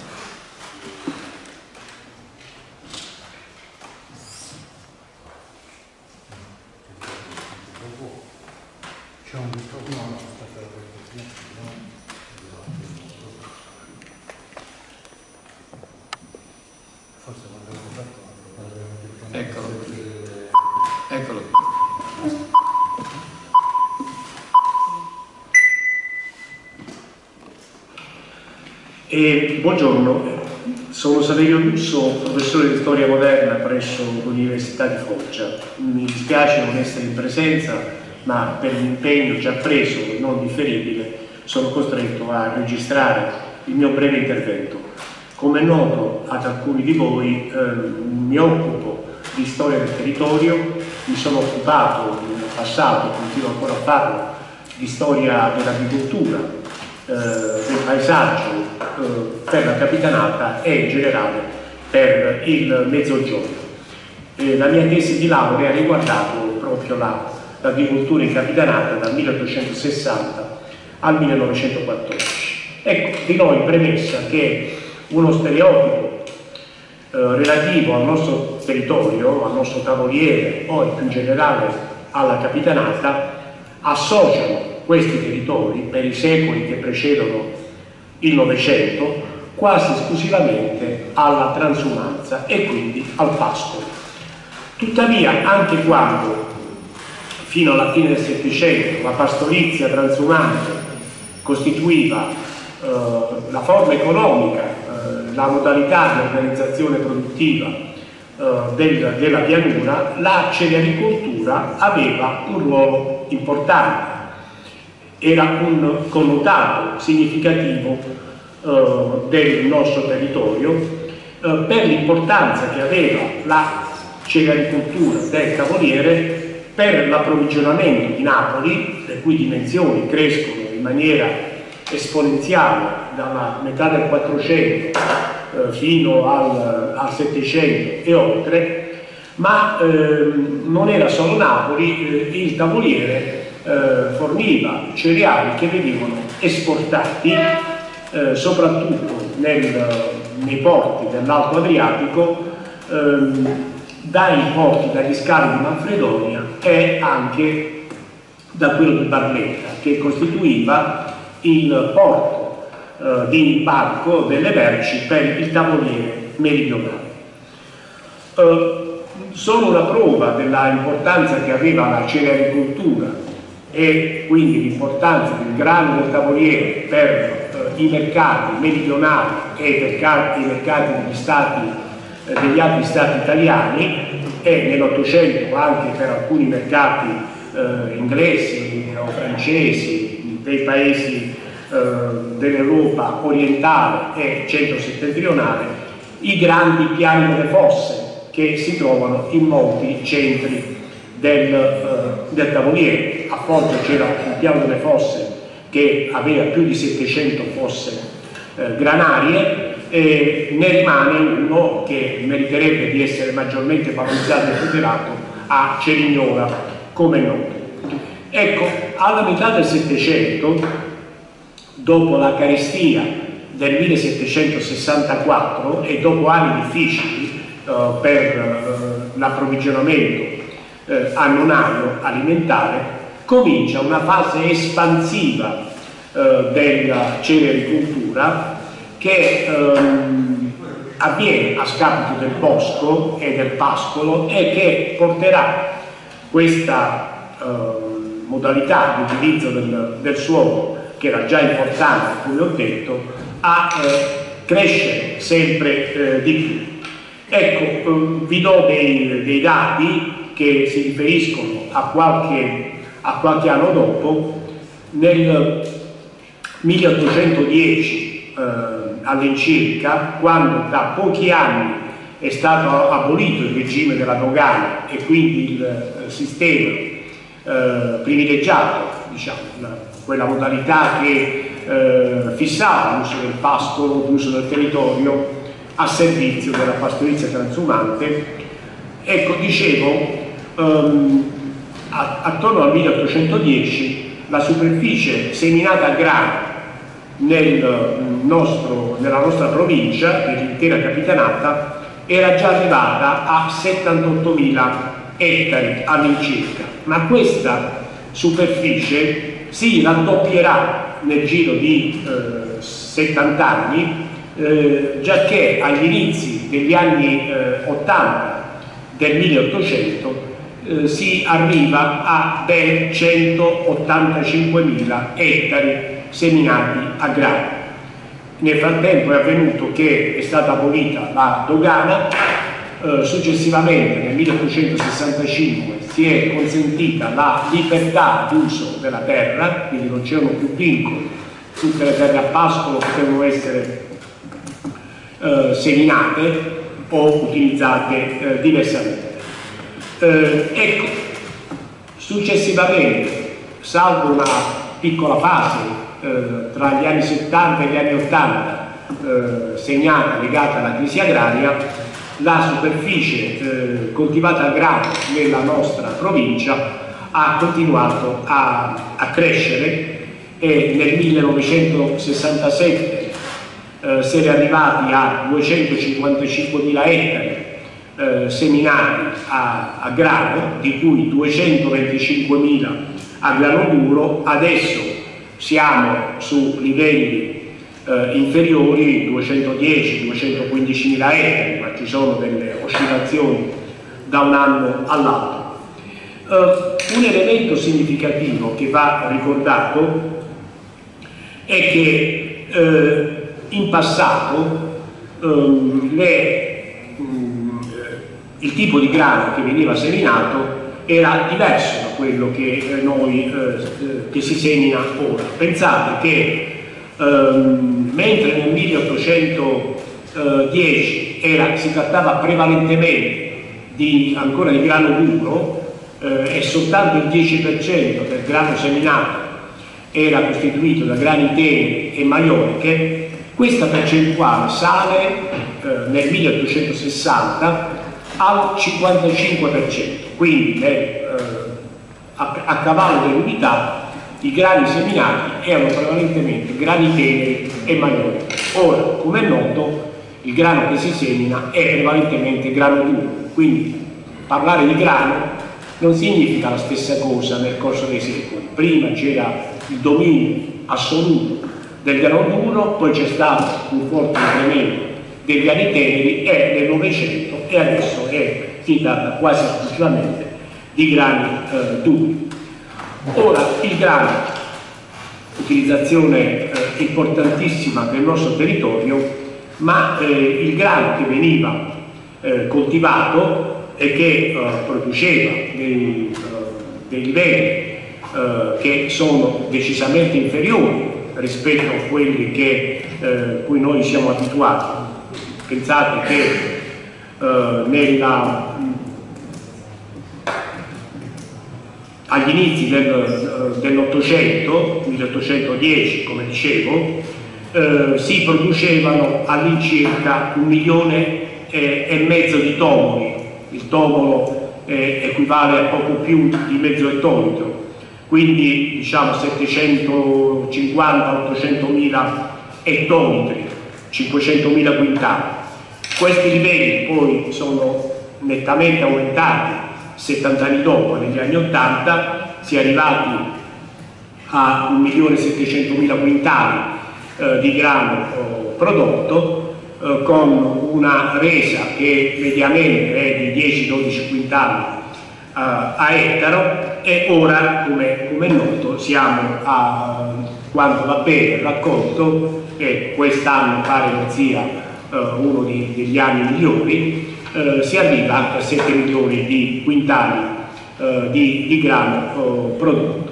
S6: E, buongiorno, sono Saverio Russo, professore di storia moderna presso l'Università di Foggia. Mi dispiace non essere in presenza, ma per l'impegno già preso, non differibile, sono costretto a registrare il mio breve intervento. Come è noto ad alcuni di voi, eh, mi occupo di storia del territorio, mi sono occupato in passato, continuo ancora a farlo, di storia dell'agricoltura, eh, del paesaggio eh, per la capitanata e in generale per il mezzogiorno. Eh, la mia tesi di laurea ha riguardato proprio l'agricoltura in capitanata dal 1860 al 1914. Ecco, di noi premessa che uno stereotipo eh, relativo al nostro territorio, al nostro tavoliere o più in generale alla capitanata associano questi territori per i secoli che precedono il Novecento quasi esclusivamente alla transumanza e quindi al pascolo. Tuttavia, anche quando fino alla fine del Settecento la pastorizia transumante costituiva eh, la forma economica, eh, la modalità di organizzazione produttiva eh, del, della pianura, la cerealicoltura aveva un ruolo importante era un connotato significativo eh, del nostro territorio eh, per l'importanza che aveva la cerealicoltura del Cavoliere per l'approvvigionamento di Napoli, le cui dimensioni crescono in maniera esponenziale dalla metà del 400 eh, fino al, al 700 e oltre, ma eh, non era solo Napoli, eh, il Tavoliere eh, forniva cereali che venivano esportati eh, soprattutto nel, nei porti dell'Alto Adriatico, ehm, dai porti, dagli scavi di Manfredonia e anche da quello di Barletta, che costituiva il porto eh, di imbarco delle merci per il tavoliere meridionale. Eh, sono una prova della importanza che aveva la cerealicoltura e quindi l'importanza del grano del tavoliere per eh, i mercati meridionali e per i mercati degli, stati, eh, degli altri stati italiani e nell'Ottocento anche per alcuni mercati eh, inglesi o francesi dei paesi eh, dell'Europa orientale e centro-settentrionale i grandi piani delle fosse che si trovano in molti centri del, eh, del tavoliere. A Foggia c'era un piano delle fosse che aveva più di 700 fosse eh, granarie e ne rimane uno che meriterebbe di essere maggiormente valorizzato e tutelato a Cerignola come noto. Ecco, alla metà del Settecento, dopo la carestia del 1764 e dopo anni difficili, eh, per eh, l'approvvigionamento eh, annonario alimentare, comincia una fase espansiva della celericoltura che ehm, avviene a scapito del bosco e del pascolo e che porterà questa eh, modalità di utilizzo del, del, suolo, che era già importante, come ho detto, a eh, crescere sempre eh, di più. Ecco, eh, vi do dei, dei, dati che si riferiscono a qualche, a qualche anno dopo. Nel 1810 eh, all'incirca, quando da pochi anni è stato abolito il regime della dogana e quindi il eh, sistema eh, privilegiato, diciamo, la, quella modalità che eh, fissava l'uso del pascolo, l'uso del territorio, a servizio della pastorizia transumante. Ecco, dicevo, um, attorno al 1810 la superficie seminata a grano nel nostro, nella nostra provincia, nell'intera capitanata, era già arrivata a 78.000 ettari all'incirca, ma questa superficie si raddoppierà nel giro di eh, 70 anni eh, giacché agli inizi degli anni eh, 80 del 1800 eh, si arriva a ben 185.000 ettari seminati a grano. Nel frattempo è avvenuto che è stata abolita la dogana, eh, successivamente nel 1865 si è consentita la libertà d'uso della terra, quindi non c'erano più vincoli, tutte le terre a pascolo potevano essere eh, seminate o utilizzate diversamente. Eh, ecco, successivamente, salvo una piccola fase eh, tra gli anni 70 e gli anni 80 eh, segnata legata alla crisi agraria, la superficie coltivata al grano nella nostra provincia ha continuato a, a crescere e nel 1967 eh, si era arrivati a 255.000 ettari eh, seminati a, a, grano, di cui 225.000 a grano duro, adesso siamo su livelli eh, inferiori, 210-215.000 ettari, ma ci sono delle oscillazioni da un anno all'altro. Uh, un elemento significativo che va ricordato è che uh, in passato ehm, le, il tipo di grano che veniva seminato era diverso da quello che eh, noi eh, che si semina ora. Pensate che ehm, mentre nel 1810 era, si trattava prevalentemente di, ancora di grano duro eh, e soltanto il 10% del grano seminato era costituito da grani teneri e maioliche, questa percentuale sale eh, nel 1860 al 55%, quindi eh, a, a, cavallo dell'unità i grani seminati erano prevalentemente grani teneri e maggiori. Ora, come è noto, il grano che si semina è prevalentemente grano duro, quindi parlare di grano non significa la stessa cosa nel corso dei secoli. Prima c'era il dominio assoluto del grano duro, poi c'è stato un forte incremento dei grani teneri e nel Novecento e adesso è fidata quasi esclusivamente di grani eh, duri. Ora il grano, utilizzazione eh, importantissima del nostro territorio, ma eh, il grano che veniva eh, coltivato e che eh, produceva dei, eh, dei livelli che sono decisamente inferiori rispetto a quelli che, cui noi siamo abituati. Pensate che nella agli inizi del, dell'Ottocento, 1810 come dicevo, eh, si producevano all'incirca un milione eh, e mezzo di tomoli, il tomolo eh, equivale a poco più di mezzo ettolitro, quindi diciamo 750-800 mila ettolitri, 500 mila quintali. Questi livelli poi sono nettamente aumentati. 70 anni dopo, negli anni 80, si è arrivati a 1.700.000 quintali eh, di grano eh, prodotto eh, con una resa che mediamente è di 10-12 quintali eh, a ettaro. E ora, come, è noto, siamo a quanto va bene il raccolto e quest'anno pare non sia uno di, degli anni migliori, eh, si arriva a 7 milioni di quintali eh, di, di, grano eh, prodotto.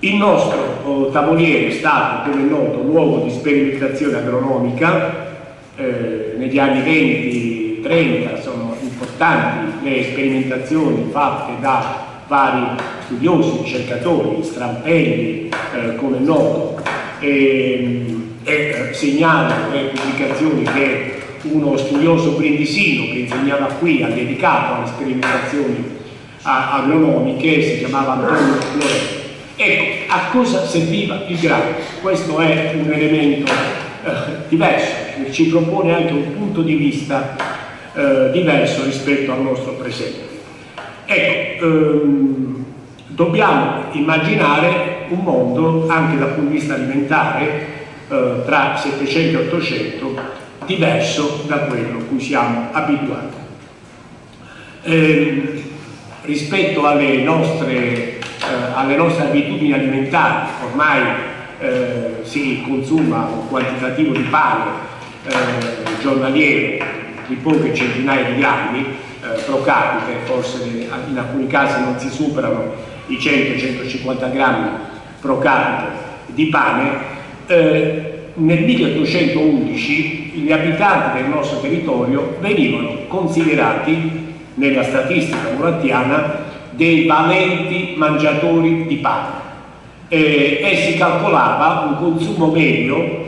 S6: Il nostro tavoliere è stato, come è noto, luogo di sperimentazione agronomica, eh, negli anni 20-30 sono importanti le sperimentazioni fatte da vari studiosi, ricercatori, strampelli, eh, come noto, e, e segnalo le pubblicazioni che uno studioso brindisino che insegnava qui, ha dedicato alle sperimentazioni agronomiche, si chiamava Antonio Floretti. Ecco, a cosa serviva il grano? Questo è un elemento eh, diverso, ci propone anche un punto di vista eh, diverso rispetto al nostro presente. Ecco, ehm, dobbiamo immaginare un mondo, anche dal punto di vista alimentare, eh, tra 700 e 800, diverso da quello cui siamo abituati. Eh, rispetto alle nostre, eh, alle nostre, abitudini alimentari, ormai eh, si consuma un quantitativo di pane eh, giornaliero di poche centinaia di grammi pro capite, forse in alcuni casi non si superano i 100-150 grammi pro capite di pane, eh, nel 1811 gli abitanti del nostro territorio venivano considerati nella statistica murattiana dei valenti mangiatori di pane. Eh, e si calcolava un consumo medio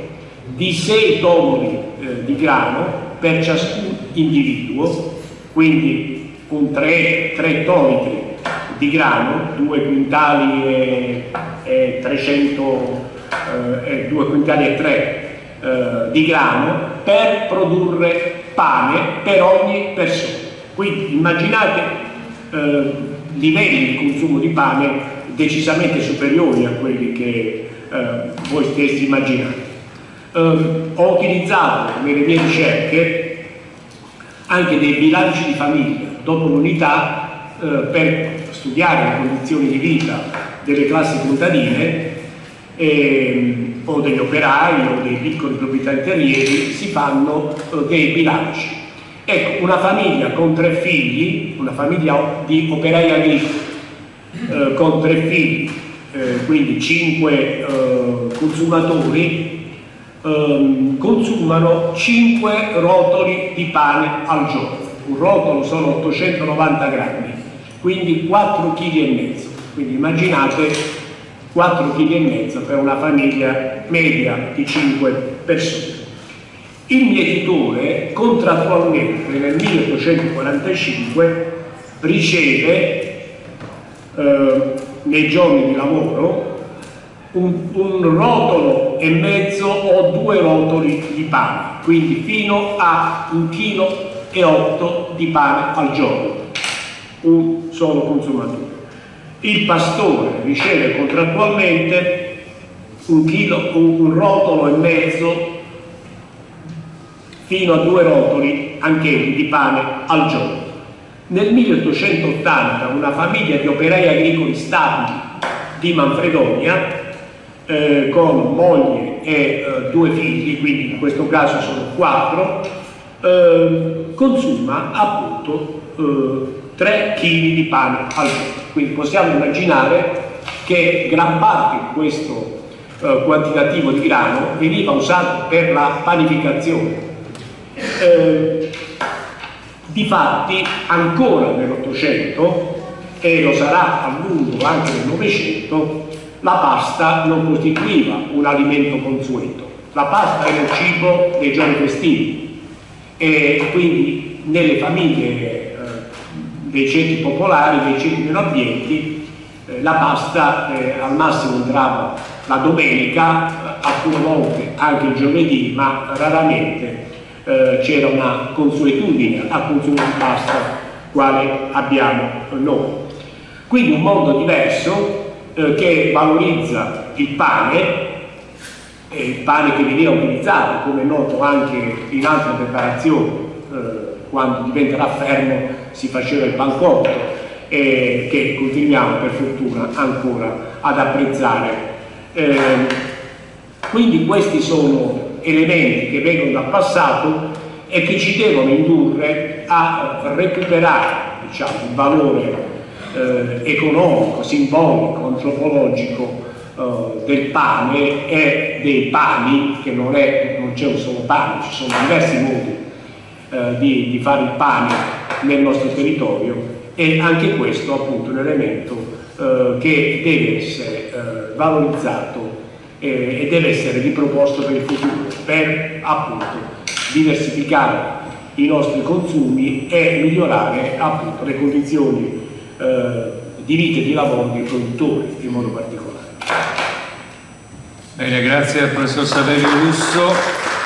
S6: di 6 tonnuli eh, di grano per ciascun individuo, quindi con 3, 3 tonnuli di grano, 2 quintali e, e 300 eh, 2 quintali e 3 eh, di grano per produrre pane per ogni persona. Quindi immaginate eh, livelli di consumo di pane decisamente superiori a quelli che eh, voi stessi immaginate. Um, ho utilizzato nelle mie ricerche anche dei bilanci di famiglia dopo l'unità eh, per studiare le condizioni di vita delle classi contadine eh, o degli operai o dei piccoli proprietari terrieri si fanno eh, dei bilanci. Ecco, una famiglia con tre figli, una famiglia di operai agricoli eh, con tre figli, eh, quindi cinque eh, consumatori, ehm, consumano 5 rotoli di pane al giorno. Un rotolo sono 890 grammi, quindi 4 kg. Quindi immaginate 4 kg per una famiglia media di 5 persone. Il mietitore contrattualmente nel 1845 riceve eh, nei giorni di lavoro un, un rotolo e mezzo o due rotoli di pane, quindi fino a un chilo e otto di pane al giorno, un solo consumatore. Il pastore riceve contrattualmente un, chilo, un, rotolo e mezzo fino a due rotoli anche di pane al giorno. Nel 1880 una famiglia di operai agricoli stabili di Manfredonia eh, con moglie e eh, due figli, quindi in questo caso sono quattro, eh, consuma appunto 3 kg di pane al giorno. Quindi possiamo immaginare che gran parte di questo eh, quantitativo di grano veniva usato per la panificazione. Eh, difatti ancora nell'Ottocento e lo sarà a lungo anche nel Novecento la pasta non costituiva un alimento consueto, la pasta era il cibo dei giorni festivi e quindi nelle famiglie dei ceti popolari, dei ceti meno abbienti, eh, la pasta eh, al massimo entrava la domenica, eh, alcune volte anche il giovedì, ma raramente eh, c'era una consuetudine al consumo di pasta quale abbiamo noi. Quindi un mondo diverso eh, che valorizza il pane, il pane che veniva utilizzato, come noto anche in altre preparazioni, eh, quando diventa raffermo si faceva il pancotto, e che continuiamo per fortuna ancora ad apprezzare. Eh, quindi questi sono elementi che vengono dal passato e che ci devono indurre a recuperare diciamo, il valore eh, economico, simbolico, antropologico eh, del pane e dei pani, che non c'è un solo pane, ci sono diversi modi eh, di, di, fare il pane nel nostro territorio e anche questo appunto è un elemento eh, che deve essere eh, valorizzato e deve essere riproposto per il futuro, per appunto diversificare i nostri consumi e migliorare appunto le condizioni di vita e di lavoro dei produttori in modo particolare.
S1: Bene, grazie al professor Saverio Russo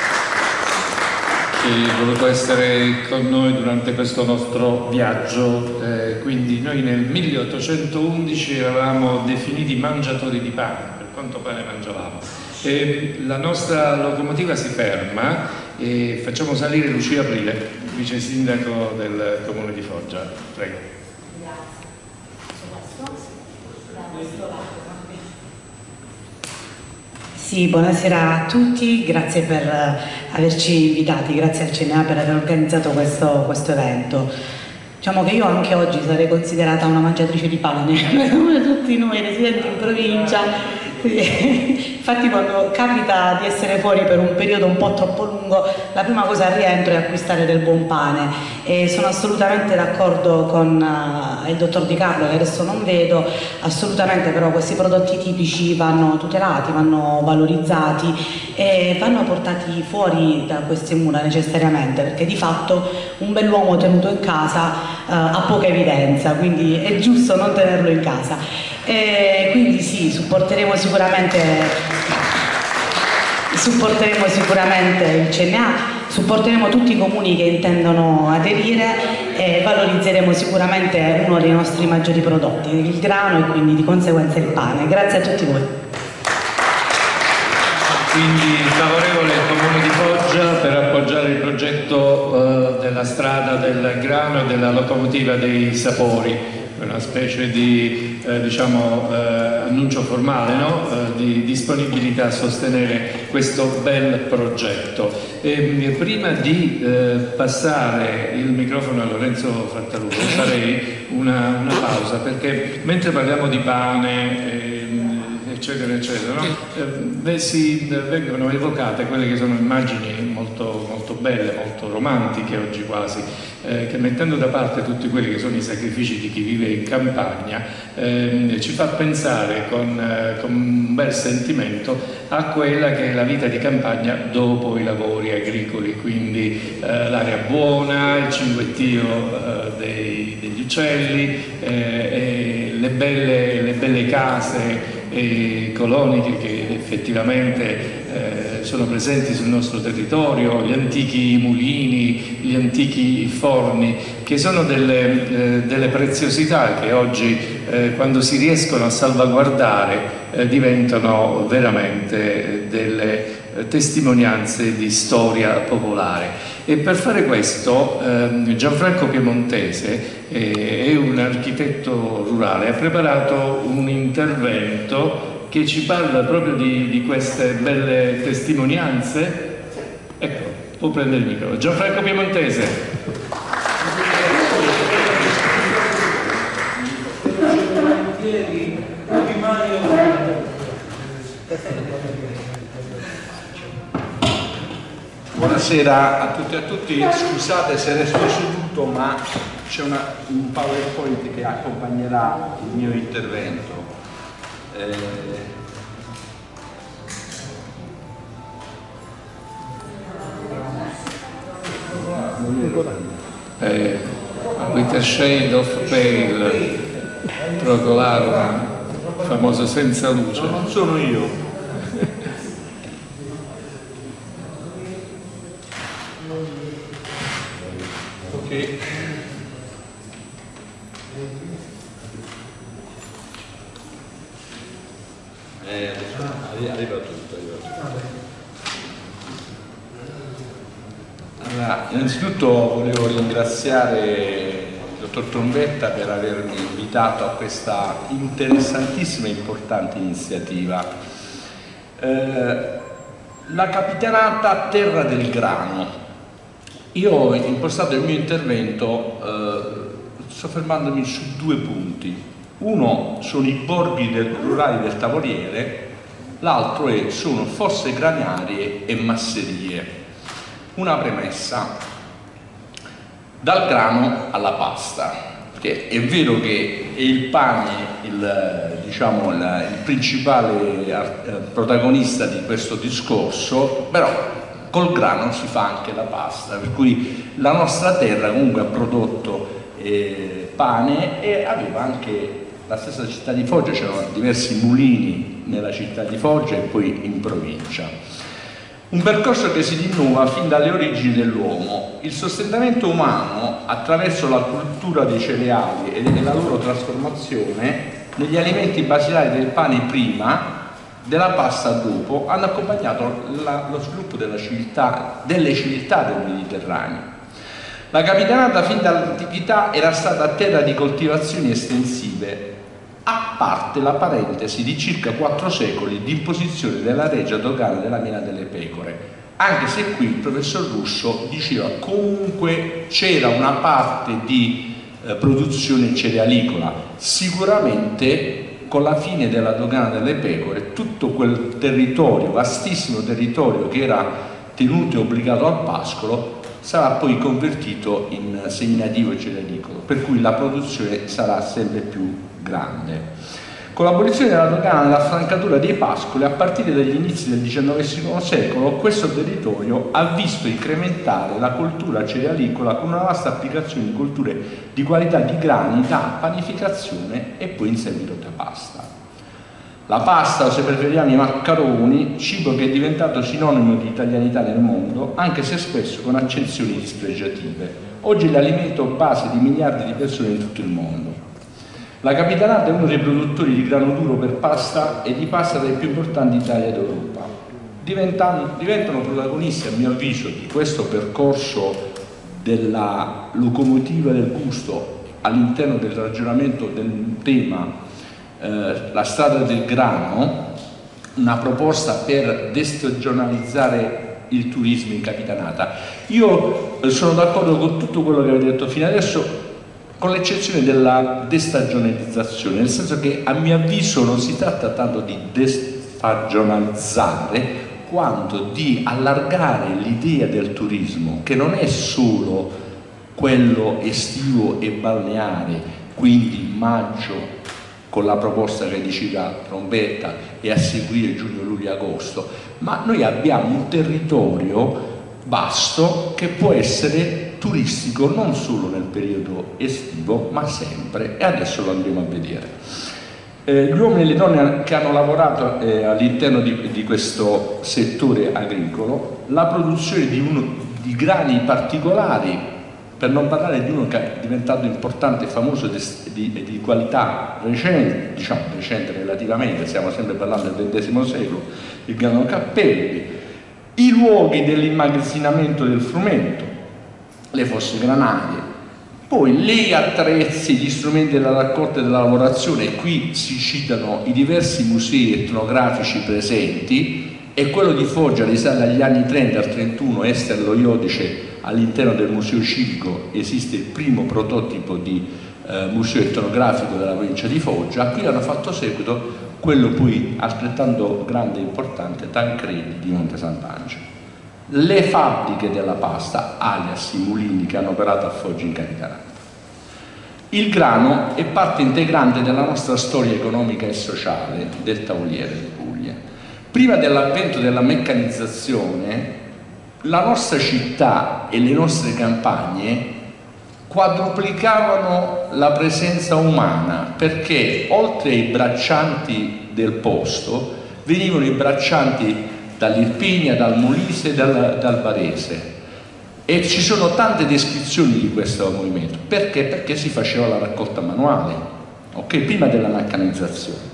S1: che è voluto essere con noi durante questo nostro viaggio. Eh, quindi noi nel 1811 eravamo definiti mangiatori di pane, per quanto pane mangiavamo. E la nostra locomotiva si ferma e facciamo salire Lucia Aprile, vice sindaco del comune di Foggia. Prego.
S7: Sì, buonasera a tutti, grazie per eh, averci invitati, grazie al CNA per aver organizzato questo, questo evento. Diciamo che io anche oggi sarei considerata una mangiatrice di pane, *laughs* come tutti noi residenti in provincia. *laughs* Infatti quando capita di essere fuori per un periodo un po' troppo lungo, la prima cosa al rientro è acquistare del buon pane. E sono assolutamente d'accordo con uh, il dottor Di Carlo che adesso non vedo, assolutamente però questi prodotti tipici vanno tutelati, vanno valorizzati e vanno portati fuori da queste mura necessariamente perché di fatto un bell'uomo tenuto in casa uh, ha poca evidenza, quindi è giusto non tenerlo in casa. E quindi sì, supporteremo sicuramente, supporteremo sicuramente il CNA, supporteremo tutti i comuni che intendono aderire e valorizzeremo sicuramente uno dei nostri maggiori prodotti, il grano e quindi di conseguenza il pane. Grazie a tutti voi.
S1: Quindi favorevole il Comune di Foggia per appoggiare il progetto eh, della strada del grano e della locomotiva dei sapori una specie di eh, diciamo, eh, annuncio formale no? eh, di disponibilità a sostenere questo bel progetto. E, prima di eh, passare il microfono a Lorenzo Frattarulo *laughs* farei una, una pausa perché mentre parliamo di pane ehm, eccetera eccetera no? eh, si vengono evocate quelle che sono immagini molto, molto belle, molto romantiche oggi quasi eh, che mettendo da parte tutti quelli che sono i sacrifici di chi vive in campagna, eh, ci fa pensare con, eh, con, un bel sentimento a quella che è la vita di campagna dopo i lavori agricoli, quindi eh, l'aria buona, il cinguettio eh, dei, degli uccelli, le belle, le, belle, case coloniche che effettivamente eh, sono presenti sul nostro territorio, gli antichi mulini, gli antichi forni, che sono delle, eh, delle preziosità che oggi eh, quando si riescono a salvaguardare eh, diventano veramente delle eh, testimonianze di storia popolare. E per fare questo ehm, Gianfranco Piemontese è un architetto rurale, ha preparato un intervento che ci parla proprio di, di queste belle testimonianze. Ecco, può prendere il microfono. Gianfranco Piemontese.
S8: Buonasera a tutti e a tutti, scusate se resto seduto ma c'è un PowerPoint che accompagnerà il mio intervento. Eh,
S1: eh, with a shade of pale, Procolarum, famoso senza luce.
S8: No, non sono io. *laughs* innanzitutto volevo ringraziare il dottor Trombetta per avermi invitato a questa interessantissima e importante iniziativa. Eh, la capitanata Terra del Grano. Io ho impostato il mio intervento eh, soffermandomi su due punti. Uno sono i borghi del, rurali del Tavoliere, l'altro sono fosse graniarie e masserie. Una premessa, dal grano alla pasta, perché è vero che è il pane il, diciamo, il, il principale eh, protagonista di questo discorso, però col grano si fa anche la pasta, per cui la nostra terra comunque ha prodotto eh, pane e aveva anche la stessa città di Foggia, c'erano diversi mulini nella città di Foggia e poi in provincia. Un percorso che si rinnova fin dalle origini dell'uomo. Il sostentamento umano, attraverso la cultura dei cereali e la loro trasformazione negli alimenti basilari del pane prima, della pasta dopo, hanno accompagnato la, lo sviluppo civiltà, delle civiltà del Mediterraneo. La capitanata fin dall'antichità era stata terra di coltivazioni estensive, a parte la parentesi di circa quattro secoli di imposizione della regia dogana della mina delle pecore, anche se qui il professor Russo diceva comunque c'era una parte di eh, produzione cerealicola, sicuramente con la fine della dogana delle pecore tutto quel territorio, vastissimo territorio che era tenuto e obbligato al pascolo sarà poi convertito in seminativo cerealicolo, per cui la produzione sarà sempre più grande. Con l'abolizione della dogana e l'affrancatura dei pascoli, a partire dagli inizi del XIX secolo, questo territorio ha visto incrementare la coltura cerealicola con una vasta applicazione di colture di qualità di grani da panificazione e poi in seguito da pasta. La pasta, o se preferiamo i maccheroni, cibo che è diventato sinonimo di italianità nel mondo, anche se spesso con accensioni dispregiative. Oggi è l'alimento base di miliardi di persone in tutto il mondo. La Capitanata è uno dei produttori di grano duro per pasta e di pasta tra i più importanti d'Italia ed Europa. Diventano, diventano protagonisti, a mio avviso, di questo percorso della locomotiva del gusto all'interno del ragionamento del tema eh, La strada del grano, una proposta per destagionalizzare il turismo in capitanata. Io eh, sono d'accordo con tutto quello che avete detto fino adesso, con l'eccezione della destagionalizzazione, nel senso che a mio avviso non si tratta tanto di destagionalizzare quanto di allargare l'idea del turismo, che non è solo quello estivo e balneare, quindi maggio con la proposta che diceva Trombetta e a seguire giugno, luglio, agosto, ma noi abbiamo un territorio vasto che può essere turistico non solo nel periodo estivo ma sempre e adesso lo andremo a vedere. Eh, gli uomini e le donne che hanno lavorato eh, all'interno di, di, questo settore agricolo, la produzione di, uno, di grani particolari per non parlare di uno che è diventato importante e famoso di, di, qualità recente, diciamo recente relativamente, stiamo sempre parlando del XX secolo, il grano cappelli, i luoghi dell'immagazzinamento del frumento, le fosse granarie, poi gli attrezzi, gli strumenti della raccolta e della lavorazione, qui si citano i diversi musei etnografici presenti e quello di Foggia risale agli anni 30 al 31, Ester lo Iodice all'interno del Museo Civico esiste il primo prototipo di eh, museo etnografico della provincia di Foggia, a cui hanno fatto seguito quello poi altrettanto grande e importante Tancredi di Monte Sant'Angelo. Le fabbriche della pasta, alias i mulini che hanno operato a Foggia in Caricarata. Il grano è parte integrante della nostra storia economica e sociale del Tavoliere di Puglia. Prima dell'avvento della meccanizzazione la nostra città e le nostre campagne quadruplicavano la presenza umana perché oltre ai braccianti del posto venivano i braccianti dall'Irpinia, dal Molise dal, dal Varese e ci sono tante descrizioni di questo movimento perché? perché si faceva la raccolta manuale ok? prima della meccanizzazione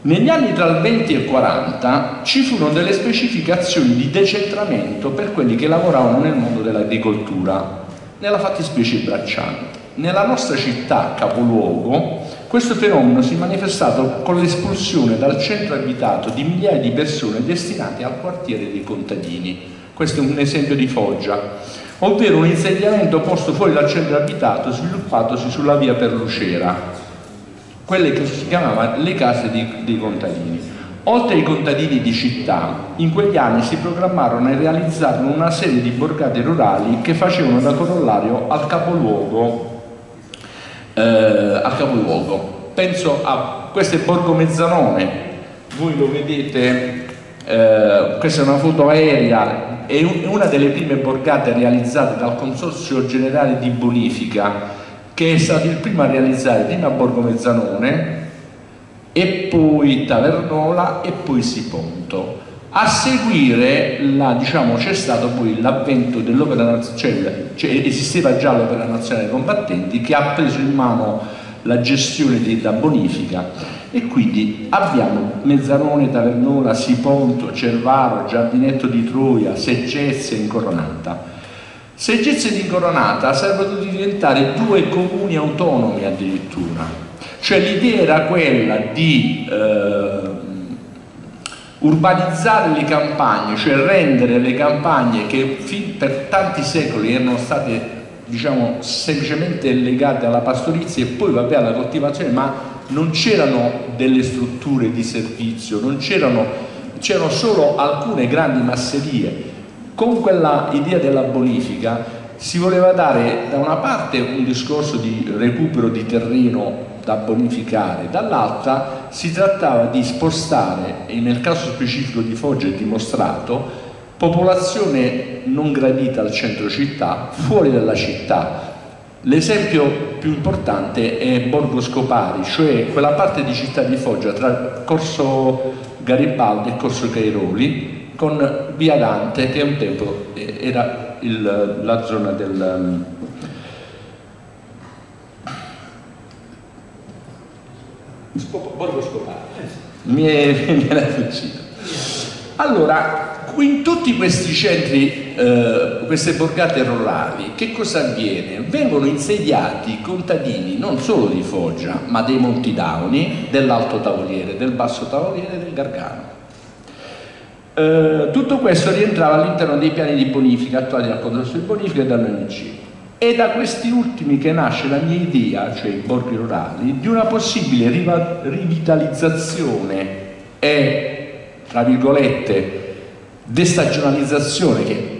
S8: negli anni tra il 20 e il 40 ci furono delle specificazioni di decentramento per quelli che lavoravano nel mondo dell'agricoltura, nella fattispecie bracciante. Nella nostra città, capoluogo, questo fenomeno si è manifestato con l'espulsione dal centro abitato di migliaia di persone destinate al quartiere dei contadini. Questo è un esempio di Foggia, ovvero un insediamento posto fuori dal centro abitato sviluppatosi sulla via per Lucera, quelle che si chiamavano le case di, dei contadini. Oltre ai contadini di città, in quegli anni si programmarono e realizzarono una serie di borgate rurali che facevano da corollario al capoluogo. Eh, al capoluogo. Penso a questo è Borgo Mezzanone, voi lo vedete, eh, questa è una foto aerea, è un, una delle prime borgate realizzate dal Consorzio Generale di Bonifica che è stato il primo a realizzare prima Borgo Mezzanone e poi Tavernola e poi Siponto. A seguire diciamo, c'è stato poi l'avvento dell'opera nazionale, cioè, cioè esisteva già l'opera nazionale dei combattenti che ha preso in mano la gestione della bonifica. E quindi abbiamo Mezzanone, Tavernola, Siponto, Cervaro, Giardinetto di Troia, Seggezia e Incoronata. Seggezia di Coronata sarebbero dovuti diventare due comuni autonomi addirittura, cioè l'idea era quella di eh, urbanizzare le campagne, cioè rendere le campagne che per tanti secoli erano state diciamo semplicemente legate alla pastorizia e poi vabbè alla coltivazione, ma non c'erano delle strutture di servizio, c'erano solo alcune grandi masserie. Con quella idea della bonifica si voleva dare da una parte un discorso di recupero di terreno da bonificare, dall'altra si trattava di spostare, e nel caso specifico di Foggia è dimostrato, popolazione non gradita al centro città, fuori dalla città. L'esempio più importante è Borgo Scopari, cioè quella parte di città di Foggia tra Corso Garibaldi e Corso Cairoli, con Via Dante che un tempo era il, la zona del... Um, Borgo Scopare. Mi *laughs* era fuggito. Allora, in tutti questi centri, eh, queste borgate rurali, che cosa avviene? Vengono insediati contadini non solo di Foggia, ma dei Monti Dauni, dell'Alto Tavoliere, del Basso Tavoliere e del Gargano. Eh, tutto questo rientrava all'interno dei piani di bonifica attuati dal Consorzio di Bonifica e dall'ONG. È da questi ultimi che nasce la mia idea, cioè i borghi rurali, di una possibile rivitalizzazione e, tra virgolette, destagionalizzazione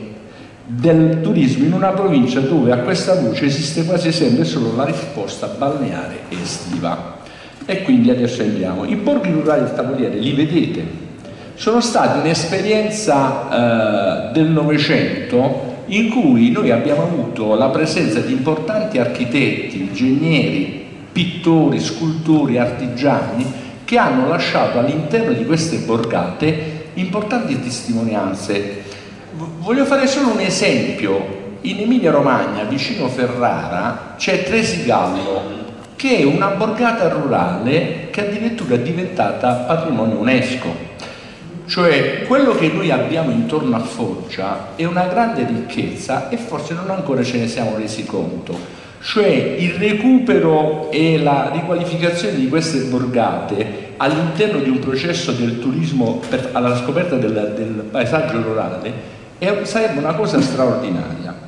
S8: del turismo in una provincia dove a questa luce esiste quasi sempre solo la risposta balneare e estiva. E quindi adesso andiamo. I borghi rurali del Tavoliere li vedete, sono stati un'esperienza eh, del Novecento in cui noi abbiamo avuto la presenza di importanti architetti, ingegneri, pittori, scultori, artigiani che hanno lasciato all'interno di queste borgate importanti testimonianze. Voglio fare solo un esempio. In Emilia Romagna, vicino Ferrara, c'è Tresigallo, che è una borgata rurale che addirittura è diventata patrimonio UNESCO. Cioè quello che noi abbiamo intorno a Foggia è una grande ricchezza e forse non ancora ce ne siamo resi conto cioè il recupero e la riqualificazione di queste borgate all'interno di un processo del turismo per, alla scoperta del, del paesaggio rurale è, sarebbe una cosa straordinaria.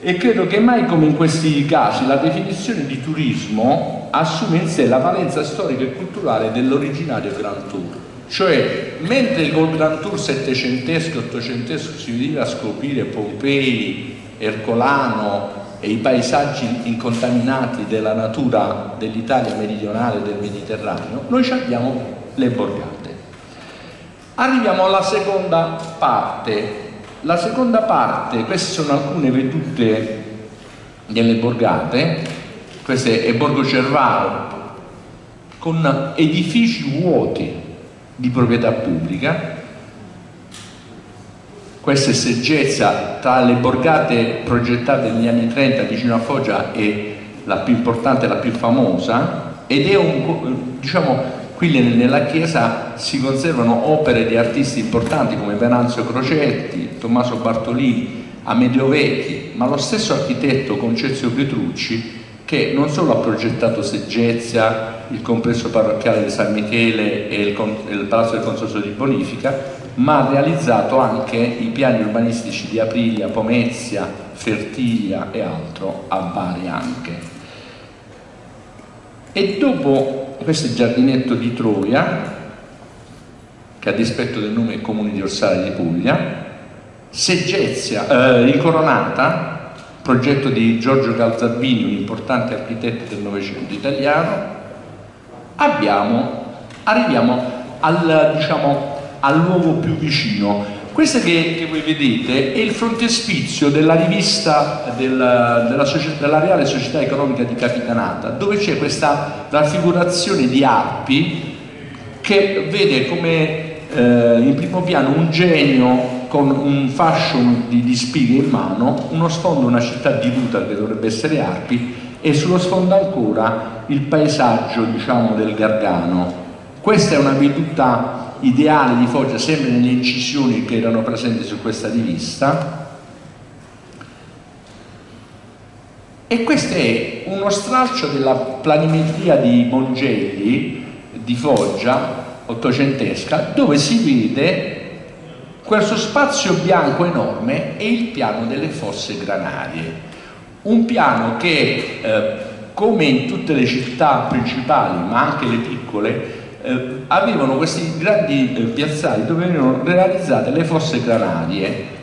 S8: E credo che mai come in questi casi la definizione di turismo assume in sé la valenza storica e culturale dell'originario Grand Tour. Cioè, mentre col Grand Tour settecentesco e ottocentesco si veniva a scoprire Pompei, Ercolano, e i paesaggi incontaminati della natura dell'Italia meridionale del Mediterraneo, noi abbiamo le borgate. Arriviamo alla seconda parte. La seconda parte, queste sono alcune vedute delle borgate, questo è Borgo Cervaro, con edifici vuoti di proprietà pubblica, questa è Seggezza, tra le borgate progettate negli anni 30 vicino a Foggia è la più importante, la più famosa ed è un, diciamo, qui nella chiesa si conservano opere di artisti importanti come Venanzio Crocetti, Tommaso Bartolini, Amedio Vecchi, ma lo stesso architetto Concezio Petrucci che non solo ha progettato Seggezia, il complesso parrocchiale di San Michele e il, il Palazzo del Consorzio di Bonifica, ma ha realizzato anche i piani urbanistici di Aprilia, Pomezia, Fertiglia e altro, a Bari anche. E dopo questo giardinetto di Troia, che a dispetto del nome è Comune di Orsale di Puglia, Seggezia, eh, Incoronata, progetto di Giorgio Calzabini, un importante architetto del Novecento italiano, abbiamo, arriviamo al, diciamo, al luogo più vicino. Questo che, che voi vedete è il frontespizio della rivista della, della, società, della, Reale Società Economica di Capitanata, dove c'è questa raffigurazione di Arpi che vede come eh, in primo piano un genio con un fascio di, di spighe in mano, uno sfondo, una città di Luta che dovrebbe essere Arpi, e sullo sfondo ancora il paesaggio diciamo, del Gargano. Questa è una veduta ideale di Foggia sempre nelle incisioni che erano presenti su questa rivista e questo è uno stralcio della planimetria di Mongelli di Foggia ottocentesca dove si vede questo spazio bianco enorme e il piano delle fosse granarie. Un piano che eh, come in tutte le città principali ma anche le piccole eh, avevano questi grandi eh, piazzali dove venivano realizzate le fosse granarie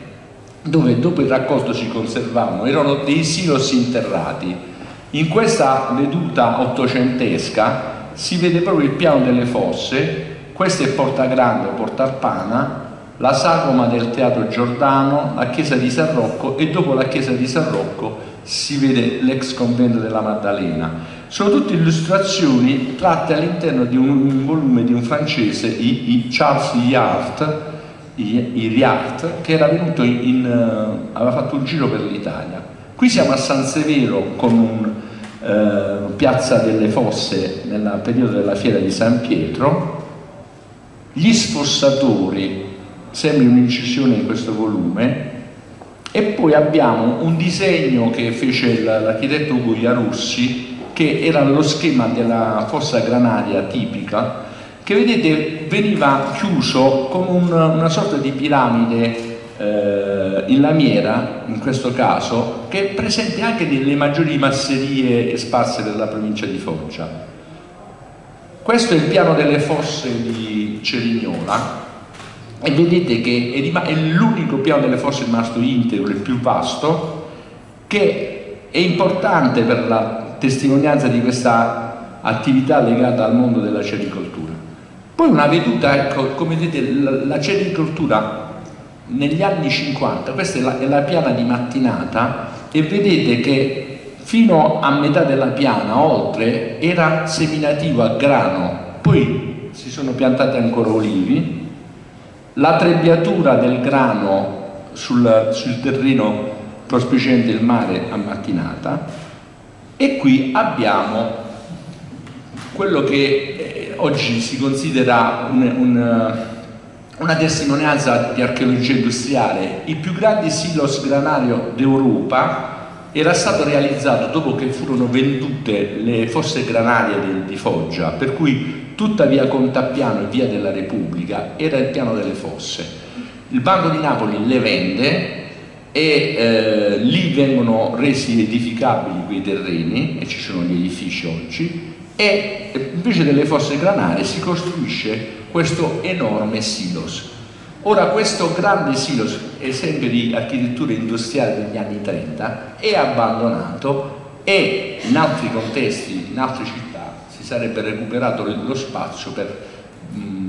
S8: dove dopo il raccolto si conservavano, erano dei silos interrati. In questa veduta ottocentesca si vede proprio il piano delle fosse, questa è Porta Grande o Porta Arpana, la sagoma del Teatro Giordano, la chiesa di San Rocco e dopo la chiesa di San Rocco si vede l'ex convento della Maddalena. Sono tutte illustrazioni tratte all'interno di un volume di un francese, i, i Charles Yart, Iriart, che era venuto in, in uh, aveva fatto un giro per l'Italia. Qui siamo a San Severo con un, uh, Piazza delle Fosse nel periodo della fiera di San Pietro, gli sfossatori, sembra un'incisione in questo volume, e poi abbiamo un disegno che fece l'architetto Ugo Iarussi che era lo schema della fossa granaria tipica, che vedete veniva chiuso con un, una sorta di piramide eh, in lamiera, in questo caso, che è presente anche nelle maggiori masserie sparse della provincia di Foggia. Questo è il piano delle fosse di Cerignola e vedete che è, è l'unico piano delle fosse rimasto integro, il più vasto, che è importante per la testimonianza di questa attività legata al mondo della cericoltura. Poi una veduta, ecco, come vedete, la, la cericoltura negli anni 50, questa è la, è la piana di mattinata e vedete che fino a metà della piana, oltre, era seminativo a grano, poi si sono piantati ancora olivi, la trebbiatura del grano sul, sul terreno prospiciente il mare a mattinata e qui abbiamo quello che eh, oggi si considera un, un, una testimonianza di archeologia industriale, i più grandi silos granario d'Europa era stato realizzato dopo che furono vendute le fosse granarie di Foggia, per cui tutta via Contappiano e via della Repubblica era il piano delle fosse. Il Banco di Napoli le vende e eh, lì vengono resi edificabili quei terreni e ci sono gli edifici oggi e invece delle fosse granarie si costruisce questo enorme silos Ora questo grande silos, esempio di architettura industriale degli anni 30, è abbandonato e in altri contesti, in altre città, sarebbe recuperato lo spazio per mh,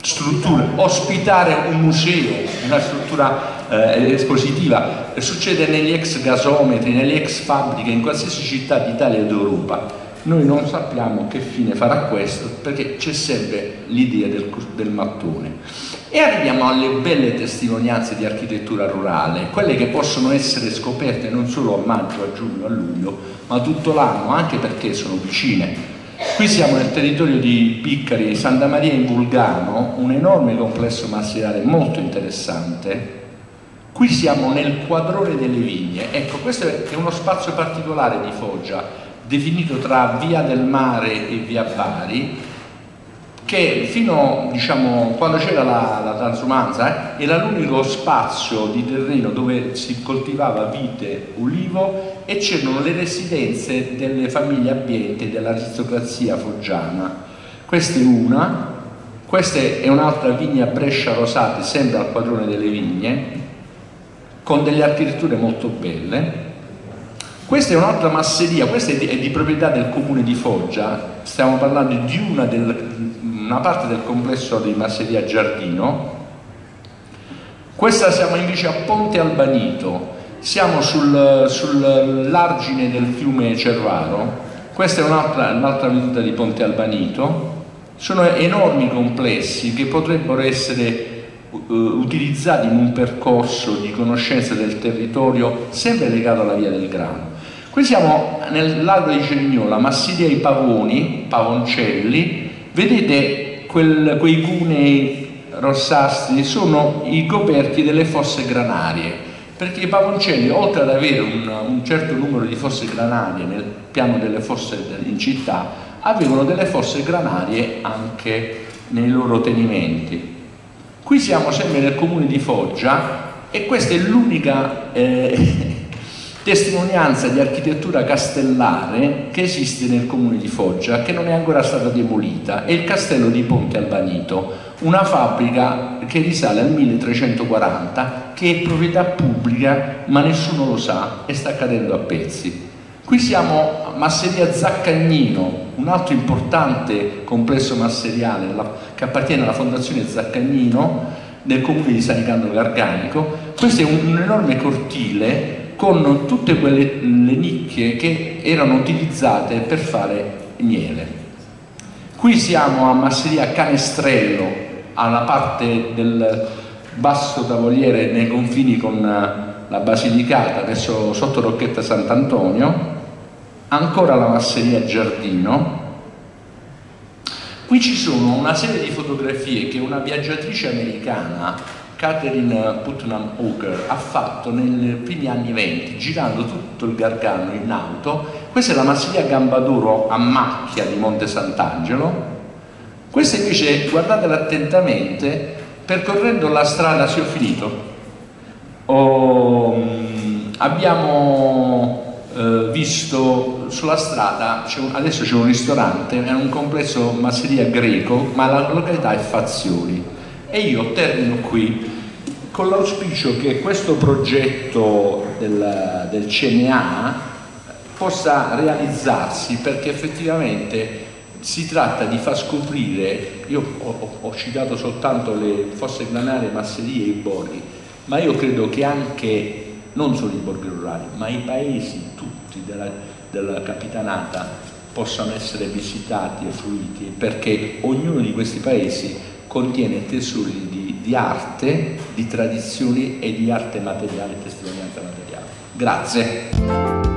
S8: strutture, ospitare un museo, una struttura eh, espositiva. Succede negli ex gasometri, nelle ex fabbriche, in qualsiasi città d'Italia ed Europa noi non sappiamo che fine farà questo perché c'è sempre l'idea del, del, mattone. E arriviamo alle belle testimonianze di architettura rurale, quelle che possono essere scoperte non solo a maggio, a giugno, a luglio, ma tutto l'anno, anche perché sono vicine. Qui siamo nel territorio di Piccari Santa Maria in Vulgano, un enorme complesso massiliare molto interessante. Qui siamo nel quadrone delle vigne. Ecco, questo è uno spazio particolare di Foggia, definito tra via del mare e via Bari che fino diciamo, quando c'era la, la, transumanza eh, era l'unico spazio di terreno dove si coltivava vite, ulivo e c'erano le residenze delle famiglie abbienti dell'aristocrazia foggiana. Questa è una, questa è un'altra vigna Brescia Rosate, sempre al quadrone delle vigne, con delle architetture molto belle questa è un'altra masseria, questa è di, è di, proprietà del comune di Foggia, stiamo parlando di una, del, una parte del complesso di masseria Giardino. Questa siamo invece a Ponte Albanito, siamo sul, sull'argine del fiume Cervaro, questa è un'altra, un'altra veduta di Ponte Albanito, sono enormi complessi che potrebbero essere uh, utilizzati in un percorso di conoscenza del territorio sempre legato alla via del grano. Qui siamo nel lago di Cerignola, Massilia ai Pavoni, Pavoncelli, vedete quel, quei cunei rossastri sono i coperti delle fosse granarie, perché i Pavoncelli oltre ad avere un, un certo numero di fosse granarie nel piano delle fosse in città, avevano delle fosse granarie anche nei loro tenimenti. Qui siamo sempre nel comune di Foggia e questa è l'unica eh, testimonianza di architettura castellare che esiste nel comune di Foggia, che non è ancora stata demolita, è il castello di Ponte Albanito, una fabbrica che risale al 1340, che è proprietà pubblica, ma nessuno lo sa e sta cadendo a pezzi. Qui siamo a Masseria Zaccagnino, un altro importante complesso masseriale che appartiene alla Fondazione Zaccagnino nel comune di San Nicandro Garganico. Questo è un, un enorme cortile con tutte quelle le nicchie che erano utilizzate per fare miele. Qui siamo a Masseria Canestrello, alla parte del basso tavoliere nei confini con la Basilicata, verso sotto Rocchetta Sant'Antonio, ancora la Masseria Giardino. Qui ci sono una serie di fotografie che una viaggiatrice americana Catherine Putnam Hooker ha fatto nei primi anni 20, girando tutto il Gargano in auto. Questa è la masseria Gambaduro a macchia di Monte Sant'Angelo. Questa invece, guardatela attentamente, percorrendo la strada, si ho finito, oh, abbiamo eh, visto sulla strada, adesso c'è un ristorante, è un complesso masseria greco, ma la località è Fazioli. E io termino qui con l'auspicio che questo progetto del, del, CNA possa realizzarsi perché effettivamente si tratta di far scoprire, io ho, ho citato soltanto le fosse granarie, masserie e i borghi, ma io credo che anche non solo i borghi rurali, ma i paesi tutti della, della Capitanata possano essere visitati e fruiti perché ognuno di questi paesi contiene tesori di, di arte, di tradizioni e di arte materiale, testimonianza materiale. Grazie.